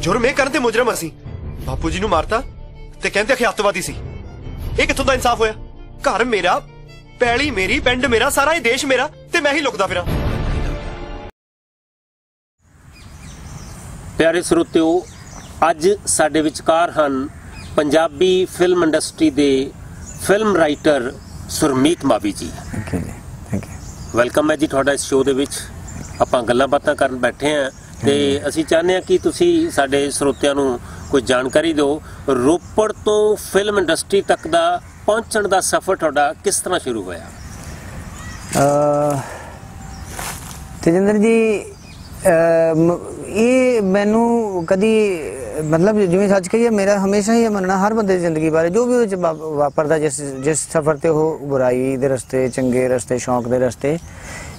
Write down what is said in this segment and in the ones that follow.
ਜੁਰਮ ਇਹ ਕਰਨ ਤੇ ਮੁਜਰਮ ਅਸੀਂ। ਬਾਪੂ ਜੀ ਨੂੰ ਮਾਰਤਾ ਤੇ ਕਹਿੰਦੇ ਕਿ ਸੀ। ਇਹ ਕਿੱਥੋਂ ਦਾ ਇਨਸਾਫ ਹੋਇਆ? ਘਰ ਮੇਰਾ ਪੈਲੀ ਮੇਰੀ ਪਿੰਡ ਮੇਰਾ ਸਾਰਾ ਇਹ ਦੇਸ਼ ਮੇਰਾ ਤੇ ਮੈਂ ਹੀ ਲੁਕਦਾ ਫਿਰਾਂ। ਪਿਆਰੇ ਸਰੋਤਿਓ ਅੱਜ ਸਾਡੇ ਵਿਚਕਾਰ ਹਨ ਪੰਜਾਬੀ ਫਿਲਮ ਇੰਡਸਟਰੀ ਦੇ film writer Surmeet Mavi ji. Thank you welcome ਹੈ ਜੀ ਤੁਹਾਡਾ ਇਸ ਸ਼ੋਅ ਦੇ ਵਿੱਚ। ਆਪਾਂ ਗੱਲਾਂ ਬਾਤਾਂ ਕਰਨ ਬੈਠੇ ਹਾਂ। ਤੇ ਅਸੀਂ ਚਾਹੁੰਦੇ ਹਾਂ ਕਿ ਤੁਸੀਂ ਸਾਡੇ ਸਰੋਤਿਆਂ ਨੂੰ ਕੋਈ ਜਾਣਕਾਰੀ ਦਿਓ, ਰੋਪੜ ਤੋਂ ਫਿਲਮ ਇੰਡਸਟਰੀ ਤੱਕ ਦਾ ਪਹੁੰਚਣ ਦਾ ਸਫ਼ਰ ਤੁਹਾਡਾ ਕਿਸ ਤਰ੍ਹਾਂ ਸ਼ੁਰੂ ਹੋਇਆ? ਤੇਜਿੰਦਰ ਜੀ ਇਹ ਮੈਨੂੰ ਕਦੀ, ਮਤਲਬ ਜਿਵੇਂ ਸੱਚ ਕਹੀਏ, ਮੇਰਾ ਹਮੇਸ਼ਾ ਹੀ ਇਹ ਮੰਨਣਾ ਹਰ ਬੰਦੇ ਦੀ ਜ਼ਿੰਦਗੀ ਬਾਰੇ, ਜੋ ਵੀ ਉਹਦੇ ਚ ਵਾਪਰਦਾ, ਜਿਸ ਜਿਸ ਸਫ਼ਰ ਤੇ ਉਹ ਬੁਰਾਈ ਦੇ ਰਸਤੇ, ਚੰਗੇ ਰਸਤੇ, ਸ਼ੌਂਕ ਦੇ ਰਸਤੇ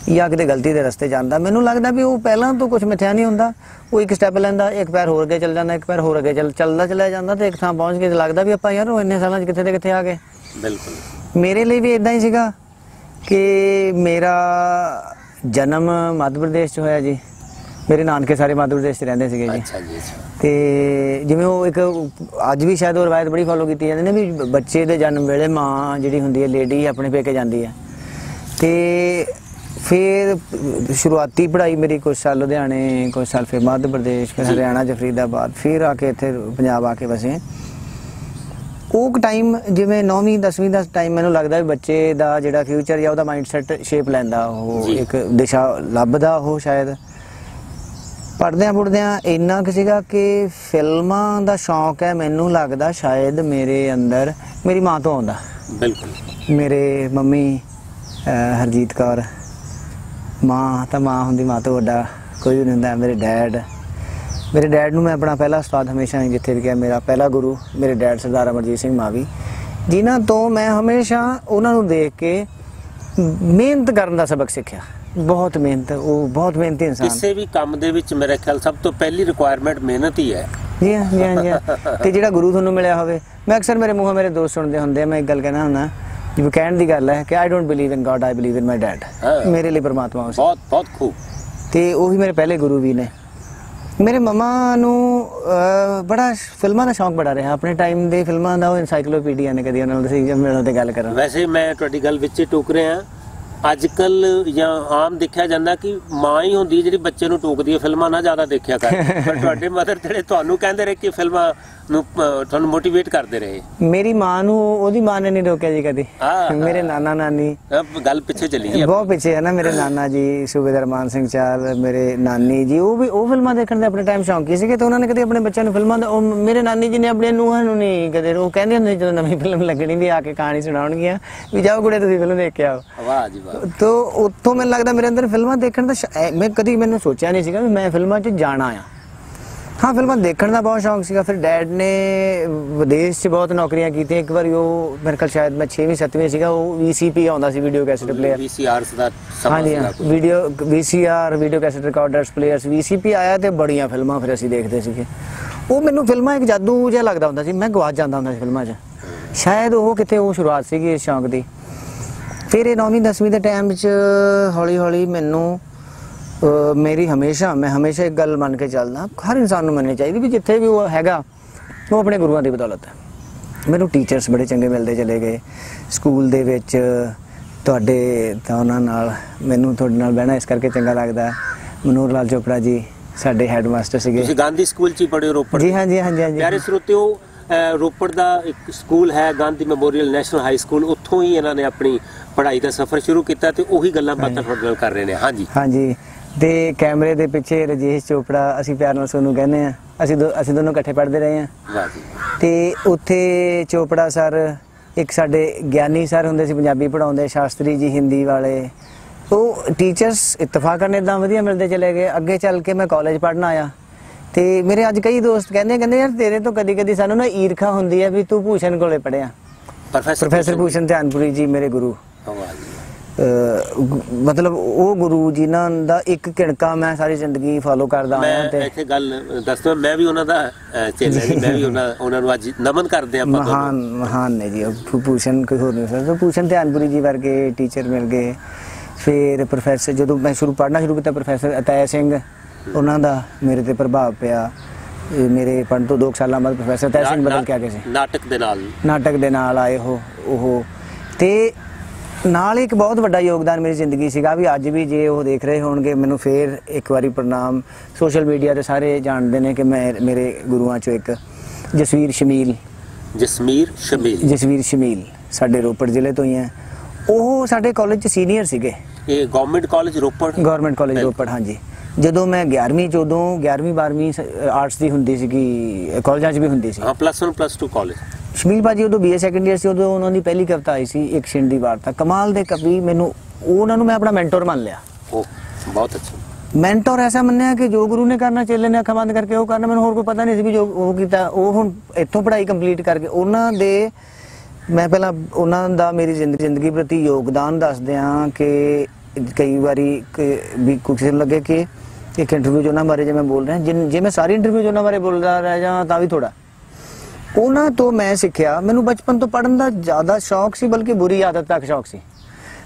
ਜਾਂ ਕਿਤੇ ਗਲਤੀ ਦੇ ਰਸਤੇ ਜਾਂਦਾ। ਮੈਨੂੰ ਲੱਗਦਾ ਵੀ ਉਹ ਪਹਿਲਾਂ ਤੋਂ ਕੁਝ ਮਿਥਿਆ ਨਹੀਂ ਹੁੰਦਾ। ਉਹ ਇੱਕ ਸਟੈਪ ਲੈਂਦਾ ਇੱਕ ਪੈਰ ਹੋਰ ਅੱਗੇ ਚੱਲ ਜਾਂਦਾ ਇੱਕ ਪੈਰ ਹੋਰ ਅੱਗੇ ਚੱਲ ਚੱਲਦਾ ਚਲਾ ਜਾਂਦਾ ਤੇ ਇੱਕ ਥਾਂ ਪਹੁੰਚ ਕੇ ਲੱਗਦਾ ਵੀ ਆਪਾਂ ਯਾਰ ਉਹ ਇੰਨੇ ਸਾਲਾਂ 'ਚ ਕਿੱਥੇ ਤੇ ਕਿੱਥੇ ਆ ਗਏ। ਬਿਲਕੁਲ। ਮੇਰੇ ਲਈ ਵੀ ਇਦਾਂ ਹੀ ਸੀਗਾ ਕਿ ਮੇਰਾ ਜਨਮ ਮੱਧ ਪ੍ਰਦੇਸ਼ 'ਚ ਹੋਇਆ ਜੀ। ਮੇਰੇ ਨਾਨਕੇ ਸਾਰੇ ਮੱਧ ਪ੍ਰਦੇਸ਼ 'ਚ ਰਹਿੰਦੇ ਸੀਗੇ ਜੀ। ਅੱਛਾ ਜੀ ਅੱਛਾ। ਤੇ ਜਿਵੇਂ ਉਹ ਇੱਕ ਅੱਜ ਵੀ ਸ਼ਾਇਦ ਉਹ ਰਵਾਇਤ ਬੜੀ ਫੋਲੋ ਕੀਤੀ ਜਾਂਦੀ ਨੇ ਵੀ ਬੱਚੇ ਦੇ ਜਨਮ ਵੇਲੇ ਮਾਂ ਜਿਹੜੀ ਹੁੰਦੀ ਹੈ ਲੇਡੀ ਆਪਣੇ ਪੇਕੇ ਜਾਂਦੀ ਹੈ। ਤੇ ਫਿਰ ਸ਼ੁਰੂਆਤੀ ਪੜ੍ਹਾਈ ਮੇਰੀ ਕੁਝ ਸਾਲ ਲੁਧਿਆਣੇ ਕੁਝ ਸਾਲ ਫਿਰ ਮੱਧ ਪ੍ਰਦੇਸ਼ ਫਿਰ। ਹਰਿਆਣਾ ਚ ਫਰੀਦਾਬਾਦ ਫਿਰ ਆ ਕੇ ਇੱਥੇ ਪੰਜਾਬ ਆ ਕੇ ਵਸੇ ਉਹ ਟਾਈਮ ਜਿਵੇਂ 9ਵੀਂ 10ਵੀਂ ਦਾ ਟਾਈਮ ਮੈਨੂੰ ਲੱਗਦਾ ਵੀ ਬੱਚੇ ਦਾ ਜਿਹੜਾ ਫਿਊਚਰ ਜਾਂ ਉਹਦਾ ਮਾਈਂਡਸੈਟ ਸ਼ੇਪ ਲੈਂਦਾ ਉਹ। ਇੱਕ ਦਿਸ਼ਾ ਲੱਭਦਾ ਉਹ ਸ਼ਾਇਦ ਪੜਦਿਆਂ ਪੜਦਿਆਂ ਇੰਨਾ ਕੁ ਸੀਗਾ ਕਿ ਫਿਲਮਾਂ ਦਾ ਸ਼ੌਂਕ ਹੈ ਮੈਨੂੰ ਲੱਗਦਾ ਸ਼ਾਇਦ ਮੇਰੇ ਅੰਦਰ ਮੇਰੀ ਮਾਂ ਤੋਂ ਆਉਂਦਾ ਬਿਲਕੁਲ ਮੇਰੇ ਮੰਮੀ ਹਰਜੀਤ ਕੌਰ ਮਾਂ ਤਾਂ ਮਾਂ ਹੁੰਦੀ ਮਾਂ ਤੋਂ ਵੱਡਾ ਕੋਈ ਨਹੀਂ ਹੁੰਦਾ ਮੇਰੇ ਡੈਡ ਮੇਰੇ ਡੈਡ ਨੂੰ ਮੈਂ ਆਪਣਾ ਪਹਿਲਾ ਉਸਤਾਦ ਹਮੇਸ਼ਾ ਜਿੱਥੇ ਵੀ ਗਿਆ ਮੇਰਾ ਪਹਿਲਾ ਗੁਰੂ ਮੇਰੇ ਡੈਡ ਸਰਦਾਰ ਅਮਰਜੀਤ ਸਿੰਘ ਮਾਵੀ। ਜਿਨ੍ਹਾਂ ਤੋਂ ਮੈਂ ਹਮੇਸ਼ਾ ਉਹਨਾਂ ਨੂੰ ਦੇਖ ਕੇ ਮਿਹਨਤ ਕਰਨ ਦਾ ਸਬਕ ਸਿੱਖਿਆ। ਬਹੁਤ ਮਿਹਨਤ ਉਹ ਬਹੁਤ ਮਿਹਨਤੀ ਇਨਸਾਨ। ਕਿਸੇ ਵੀ ਕੰਮ ਦੇ ਵਿੱਚ ਮੇਰੇ ਖਿਆਲ ਸਭ ਤੋਂ ਪਹਿਲੀ ਰਿਕੁਆਇਰਮੈਂਟ ਮਿਹਨਤ ਹੀ ਹਾਂ ਜੀ ਹਾਂ ਜੀ ਹਾਂ। ਤੇ ਜਿਹੜਾ ਗੁਰੂ ਤੁਹਾਨੂੰ ਮਿਲਿਆ ਹੋਵੇ ਮੈਂ ਅਕਸਰ ਮੇਰੇ ਮੂੰਹੋਂ ਮੇਰੇ ਦੋਸਤ ਸੁਣਦੇ ਹੁੰਦੇ ਆ ਮੈਂ ਇੱਕ ਗੱਲ ਕਹਿਣਾ ਹੁੰਦਾ ਜਿਵੇਂ ਕਹਿਣ ਦੀ ਗੱਲ ਹੈ ਕਿ I don't believe in God I believe in my dad. ਮੇਰੇ ਲਈ ਪਰਮਾਤਮਾ ਉਸ। ਬਹੁਤ ਬਹੁਤ ਖੂਬ। ਤੇ ਉਹੀ ਮੇਰੇ ਪਹਿਲੇ ਗੁਰੂ ਵੀ ਨੇ। ਮੇਰੇ ਮਮਾ ਨੂੰ ਬੜਾ ਫਿਲਮਾਂ ਦਾ ਸ਼ੌਂਕ ਬੜਾ ਰਿਹਾ। ਆਪਣੇ ਟਾਈਮ ਦੇ ਫਿਲਮਾਂ ਦਾ ਉਹ ਐਨਸਾਈਕਲੋਪੀਡੀਆ ਨੇ ਕਦੀ ਉਹਨਾਂ ਨਾਲ ਅਸੀਂ ਮਿਲਣ ਤੇ ਗੱਲ ਕਰਾਂ ਵੈਸੇ ਮੈਂ ਤੁਹਾਡੀ ਗੱਲ ਵਿੱਚ ਹੀ ਟੋਕ ਰਿਹਾ। ਅੱਜ ਕੱਲ ਜਾਂ ਆਮ ਦੇਖਿਆ ਜਾਂਦਾ ਕਿ ਮਾਂ ਹੀ ਹੁੰਦੀ ਜਿਹੜੀ ਬੱਚੇ ਨੂੰ ਟੋਕਦੀ ਹੈ ਫਿਲਮਾਂ ਨਾ ਜ਼ਿਆਦਾ ਦੇਖਿਆ ਕਰ। ਪਰ ਤੁਹਾਡੇ ਮਦਰ ਜਿਹੜੇ ਤੁਹਾਨੂੰ ਕਹਿੰਦੇ ਰਹੇ ਕਿ ਫਿਲਮਾਂ ਨੂੰ ਤੁਹਾਨੂੰ ਮੋਟੀਵੇਟ ਕਰਦੇ ਰਹੇ। ਮੇਰੀ ਮਾਂ ਨੂੰ ਉਹਦੀ ਮਾਂ ਨੇ ਨਹੀਂ ਰੋਕਿਆ ਜੀ ਕਦੀ। ਮੇਰੇ ਨਾਨਾ ਨਾਨੀ। ਗੱਲ ਪਿੱਛੇ ਚਲੀ ਗਈ ਬਹੁਤ ਪਿੱਛੇ ਹੈ ਨਾ ਮੇਰੇ ਨਾਨਾ ਜੀ ਸੂਬੇਦਾਰ ਮਾਨ ਸਿੰਘ ਚਾਲ ਮੇਰੇ ਨਾਨੀ ਜੀ ਉਹ ਵੀ ਉਹ ਫਿਲਮਾਂ ਦੇਖਣ ਦੇ ਆਪਣੇ ਟਾਈਮ ਸ਼ੌਂਕੀ ਸੀਗੇ ਤੇ ਉਹਨਾਂ ਨੇ ਕਦੇ ਆਪਣੇ ਬੱਚਿਆਂ ਨੂੰ ਫਿਲਮਾਂ ਦਾ ਉਹ ਮੇਰੇ ਨਾਨੀ ਜੀ ਨੇ ਆਪਣੇ ਨੂੰਹਾਂ ਨੂੰ ਨਹੀਂ ਕਦੇ ਉਹ ਕਹਿੰਦੇ ਹੁੰਦੇ ਜਦੋਂ ਨਵੀਂ ਫਿਲਮ ਲੱਗਣੀ ਵੀ ਆ ਕੇ ਕਹਾਣੀ ਸੁਣਾਉਣਗੀਆਂ ਵੀ ਜਾਓ ਕੁੜੇ ਤੁਸੀਂ ਫਿਲਮ ਦੇਖ ਕੇ ਆਓ। ਵਾਹ ਜੀ ਵਾਹ। ਤੋ ਉੱਥੋਂ ਮੈਨੂੰ ਲੱਗਦਾ ਮੇਰੇ ਅੰਦਰ ਫਿਲਮਾਂ ਦੇਖਣ ਦਾ ਮੈਂ ਕਦੀ ਮੈਨੂੰ ਸੋਚਿਆ ਨਹੀਂ ਸੀਗਾ ਵੀ ਮੈਂ ਫਿਲਮਾਂ 'ਚ ਜਾਣਾ ਆ। ਹਾਂ ਫਿਲਮਾਂ ਦੇਖਣ ਦਾ ਬਹੁਤ ਸ਼ੌਂਕ ਸੀਗਾ। ਫਿਰ ਡੈਡ ਨੇ ਵਿਦੇਸ਼ 'ਚ ਬਹੁਤ ਨੌਕਰੀਆਂ ਕੀਤੀਆਂ। ਇੱਕ ਵਾਰੀ ਉਹ ਮੇਰੇ ਖਿਆਲ ਸ਼ਾਇਦ ਮੈਂ 6ਵੀਂ 7ਵੀਂ ਸੀਗਾ। ਉਹ VCP ਆਉਂਦਾ ਸੀ ਵੀਡੀਓ ਕੈਸੇਟ ਪਲੇਅਰ VCRs ਦਾ ਸਮਾਂ ਸੀਗਾ। Video VCR video cassette recorders players VCP ਆਇਆ ਤੇ ਬੜੀਆਂ ਫਿਲਮਾਂ ਫਿਰ ਅਸੀਂ ਦੇਖਦੇ ਸੀਗੇ। ਉਹ ਮੈਨੂੰ ਫਿਲਮਾਂ ਇੱਕ ਜਾਦੂ ਜਿਹਾ ਲੱਗਦਾ ਹੁੰਦਾ ਸੀ। ਮੈਂ ਗਵਾਚ ਜਾਂਦਾ ਹੁੰਦਾ ਸੀ ਫਿਲਮਾਂ 'ਚ। ਸ਼ਾਇਦ ਉਹ ਕਿਤੇ ਉਹ ਸ਼ੁਰੂਆਤ ਸੀਗੀ ਇਸ ਸ਼ੌਂਕ ਦੀ। ਫਿਰ ਇਹ 9ਵੀਂ 10ਵੀਂ ਦੇ ਟਾਈਮ ਵਿੱਚ ਹੌਲੀ ਹੌਲੀ ਮੈਨੂੰ ਮੇਰੀ ਹਮੇਸ਼ਾ ਮੈਂ ਹਮੇਸ਼ਾ ਇੱਕ ਗੱਲ ਮੰਨ ਕੇ ਚੱਲਦਾ ਹਰ ਇਨਸਾਨ ਨੂੰ ਮੰਨਣੀ ਚਾਹੀਦੀ ਵੀ ਜਿੱਥੇ ਵੀ ਉਹ ਹੈਗਾ ਉਹ ਆਪਣੇ ਗੁਰੂਆਂ ਦੀ ਬਦੌਲਤ ਹੈ। ਮੈਨੂੰ ਟੀਚਰਸ ਬੜੇ ਚੰਗੇ ਮਿਲਦੇ ਚਲੇ ਗਏ। ਸਕੂਲ ਦੇ ਵਿੱਚ ਤੁਹਾਡੇ ਤਾਂ ਉਹਨਾਂ ਨਾਲ ਮੈਨੂੰ ਤੁਹਾਡੇ ਨਾਲ ਬਹਿਣਾ ਇਸ ਕਰਕੇ ਚੰਗਾ ਲੱਗਦਾ। ਹੈ। ਮਨੂਰ ਲਾਲ ਚੋਪੜਾ ਜੀ ਸਾਡੇ ਹੈਡਮਾਸਟਰ ਸੀਗੇ। ਤੁਸੀਂ ਗਾਂਧੀ ਸਕੂਲ ਚ ਹੀ ਪੜ੍ਹੇ ਰੋਪੜ ਜੀ ਹਾਂ ਜੀ ਹਾਂ ਜੀ ਪਿਆਰੇ ਸਰੋਤਿਓ ਰੋਪੜ ਦਾ ਇੱਕ ਸਕੂਲ ਹੈ Gandhi memorial national high school ਉੱਥੋਂ ਹੀ ਇਹਨਾਂ ਨੇ ਆਪਣੀ ਪੜ੍ਹਾਈ ਦਾ ਸਫ਼ਰ ਸ਼ੁਰੂ ਕੀਤਾ ਤੇ ਉਹੀ ਗੱਲਾਂ ਬਾਤਾਂ ਤੁਹਾਡੇ ਨਾਲ ਕਰ ਰਹੇ ਨੇ। ਹਾਂਜੀ। ਹਾਂਜੀ। ਤੇ ਕੈਮਰੇ ਦੇ ਪਿੱਛੇ ਰਜੇਸ਼ ਚੋਪੜਾ ਅਸੀਂ ਪਿਆਰ ਨਾਲ ਸੋਨੂੰ ਕਹਿੰਦੇ ਆ ਅਸੀਂ ਅਸੀਂ ਦੋਨੋਂ ਇਕੱਠੇ ਪੜ੍ਹਦੇ ਰਹੇ ਆ ਵਾਹ ਜੀ। ਤੇ ਉੱਥੇ ਚੋਪੜਾ ਸਰ ਇੱਕ ਸਾਡੇ ਗਿਆਨੀ ਸਰ ਹੁੰਦੇ ਸੀ ਪੰਜਾਬੀ ਪੜਾਉਂਦੇ ਸ਼ਾਸਤਰੀ ਜੀ ਹਿੰਦੀ ਵਾਲੇ। ਉਹ ਟੀਚਰਸ ਇਤਫਾਕਨ ਇਦਾਂ ਵਧੀਆ ਮਿਲਦੇ ਚਲੇ ਗਏ। ਅੱਗੇ ਚੱਲ ਕੇ ਮੈਂ ਕਾਲਜ ਪੜ੍ਹਨ ਆਇਆ। ਤੇ ਮੇਰੇ ਅੱਜ ਕਈ ਦੋਸਤ ਕਹਿੰਦੇ ਕਹਿੰਦੇ ਯਾਰ ਤੇਰੇ ਤੋਂ ਕਦੀ ਕਦੀ ਸਾਨੂੰ ਨਾ ਈਰਖਾ ਹੁੰਦੀ ਹੈ ਵੀ ਤੂੰ ਭੂਸ਼ਣ ਕੋਲੇ ਪੜਿਆ ਪ੍ਰੋਫੈਸਰ ਭੂਸ਼ਣ ਧਿਆਨਪੁਰੀ ਜੀ ਮੇਰੇ ਗੁਰੂ। ਮਤਲਬ ਉਹ ਗੁਰੂ ਜਿਨ੍ਹਾਂ ਦਾ ਇੱਕ ਕਿਣਕਾ ਮੈਂ ਸਾਰੀ ਜ਼ਿੰਦਗੀ ਫਾਲੋ ਕਰਦਾ ਆਇਆ ਮੈਂ ਤੇ। ਇੱਥੇ ਗੱਲ ਦੱਸਦਾ ਮੈਂ ਵੀ ਉਹਨਾਂ ਦਾ ਚੇਲਾ ਜੀ ਮੈਂ ਵੀ ਉਹਨਾਂ ਉਹਨਾਂ ਨੂੰ ਅੱਜ ਨਮਨ ਕਰਦੇ ਆਪਾਂ ਮਹਾਨ ਮਹਾਨ ਨੇ ਜੀ। ਭੂਸ਼ਣ ਕੋਈ ਹੋਰ ਨਹੀਂ ਤਾਂ ਭੂਸ਼ਣ ਧਿਆਨਪੁਰੀ ਜੀ ਵਰਗੇ ਟੀਚਰ ਮਿਲ ਗਏ। ਫਿਰ ਪ੍ਰੋਫੈਸਰ ਜਦੋਂ ਮੈਂ ਸ਼ੁਰੂ ਪੜ੍ਹਨਾ ਸ਼ੁਰੂ ਕੀਤਾ ਪ੍ਰੋਫੈਸਰ ਅਤੈ ਸਿੰਘ ਉਹਨਾਂ ਦਾ ਮੇਰੇ ਤੇ ਪ੍ਰਭਾਵ ਪਿਆ। ਮੇਰੇ ਪੜ੍ਹਨ ਤੋਂ 2 ਸਾਲਾਂ ਬਾਅਦ ਪ੍ਰੋਫੈਸਰ ਤੈ ਸਿੰਘ ਬਦਲ ਕੇ ਆ ਗਏ ਸੀ। ਨਾਟਕ ਦੇ ਨਾਲ। ਨਾਟਕ ਦੇ ਨਾਲ ਆਏ ਉਹ ਉਹ। ਤੇ ਨਾਲ ਇੱਕ ਬਹੁਤ ਵੱਡਾ ਯੋਗਦਾਨ ਮੇਰੀ ਜ਼ਿੰਦਗੀ ਸੀਗਾ ਵੀ ਅੱਜ ਵੀ ਜੇ ਉਹ ਦੇਖ ਰਹੇ ਹੋਣਗੇ ਮੈਨੂੰ ਫੇਰ ਇੱਕ ਵਾਰੀ ਪ੍ਰਣਾਮ। ਸੋਸ਼ਲ ਮੀਡੀਆ ਤੇ ਸਾਰੇ ਜਾਣਦੇ ਨੇ ਕਿ ਮੈਂ ਮੇਰੇ ਗੁਰੂਆਂ ਚੋਂ ਇੱਕ ਜਸਵੀਰ ਸ਼ਮੀਲ। ਜਸਮੀਰ ਸ਼ਮੀਲ। ਜਸਵੀਰ ਸ਼ਮੀਲ ਸਾਡੇ ਰੋਪੜ ਜ਼ਿਲ੍ਹੇ ਤੋਂ ਹੀ ਹੈ। ਉਹ ਸਾਡੇ ਕਾਲਜ ਚ ਸੀਨੀਅਰ ਸੀਗੇ। ਇਹ government college Ropar? Government college. Ropar ਹਾਂਜੀ। ਜਦੋਂ ਮੈਂ 11ਵੀਂ ਚ ਉਦੋਂ 11ਵੀਂ 12ਵੀਂ ਆਰਟਸ ਦੀ ਹੁੰਦੀ ਸੀਗੀ ਕਾਲਜਾਂ 'ਚ ਵੀ ਹੁੰਦੀ ਸੀ। ਹਾਂ ਪਲੱਸ 1 ਪਲੱਸ 2 ਕਾਲਜ ਸ਼ਮੀਲ ਬਾਜੀ ਉਦੋਂ ਬੀਏ ਸੈਕੰਡ ਇਅਰ ਸੀ ਉਦੋਂ ਉਹਨਾਂ ਦੀ ਪਹਿਲੀ ਕਵਿਤਾ ਆਈ ਸੀ ਇੱਕ ਛਿੰਡ ਦੀ ਵਾਰਤਾ ਕਮਾਲ ਦੇ ਕਵੀ ਮੈਨੂੰ ਉਹਨਾਂ ਨੂੰ ਮੈਂ ਆਪਣਾ ਮੈਂਟਰ ਮੰਨ ਲਿਆ। ਉਹ ਬਹੁਤ ਅੱਛਾ। ਮੈਂਟਰ ਐਸਾ ਮੰਨਿਆ ਕਿ ਜੋ ਗੁਰੂ ਨੇ ਕਰਨਾ ਚੇਲੇ ਨੇ ਅੱਖਾਂ ਬੰਦ ਕਰਕੇ ਉਹ ਕਰਨਾ ਮੈਨੂੰ ਹੋਰ ਕੋਈ ਪਤਾ ਨਹੀਂ ਸੀ ਵੀ ਜੋ ਉਹ ਕੀਤਾ। ਉਹ ਹੁਣ ਇੱਥੋਂ ਪੜ੍ਹਾਈ ਕੰਪਲੀਟ ਕਰਕੇ ਉਹਨਾਂ ਦੇ ਮੈਂ ਪਹਿਲਾਂ ਉਹਨਾਂ ਦਾ ਮੇਰੀ ਜ਼ਿੰਦਗੀ ਜ਼ਿੰਦਗੀ ਪ੍ਰਤੀ ਯੋਗਦਾਨ ਦੱਸਦਿਆਂ ਕਿ ਕਈ ਵਾਰੀ ਵੀ ਨੂੰ ਲੱਗੇ ਕਿ ਇੱਕ ਇੰਟਰਵਿਊ 'ਚ ਉਹਨਾਂ ਬਾਰੇ ਜੇ ਮੈਂ ਬੋਲ ਰਿਹਾ ਜੇ ਮੈਂ ਸਾਰੀ ਇੰਟਰਵਿਊ 'ਚ ਉਹਨਾਂ ਬਾਰੇ ਬੋਲਦਾ ਰਹਿ ਜਾ ਤਾਂ ਵੀ ਥੋੜਾ ਉਹਨਾਂ ਤੋਂ ਮੈਂ ਸਿੱਖਿਆ ਮੈਨੂੰ ਬਚਪਨ ਤੋਂ ਪੜਨ ਦਾ ਜ਼ਿਆਦਾ ਸ਼ੌਕ ਸੀ ਬਲਕਿ ਬੁਰੀ ਆਦਤ ਤੱਕ ਸ਼ੌਕ ਸੀ।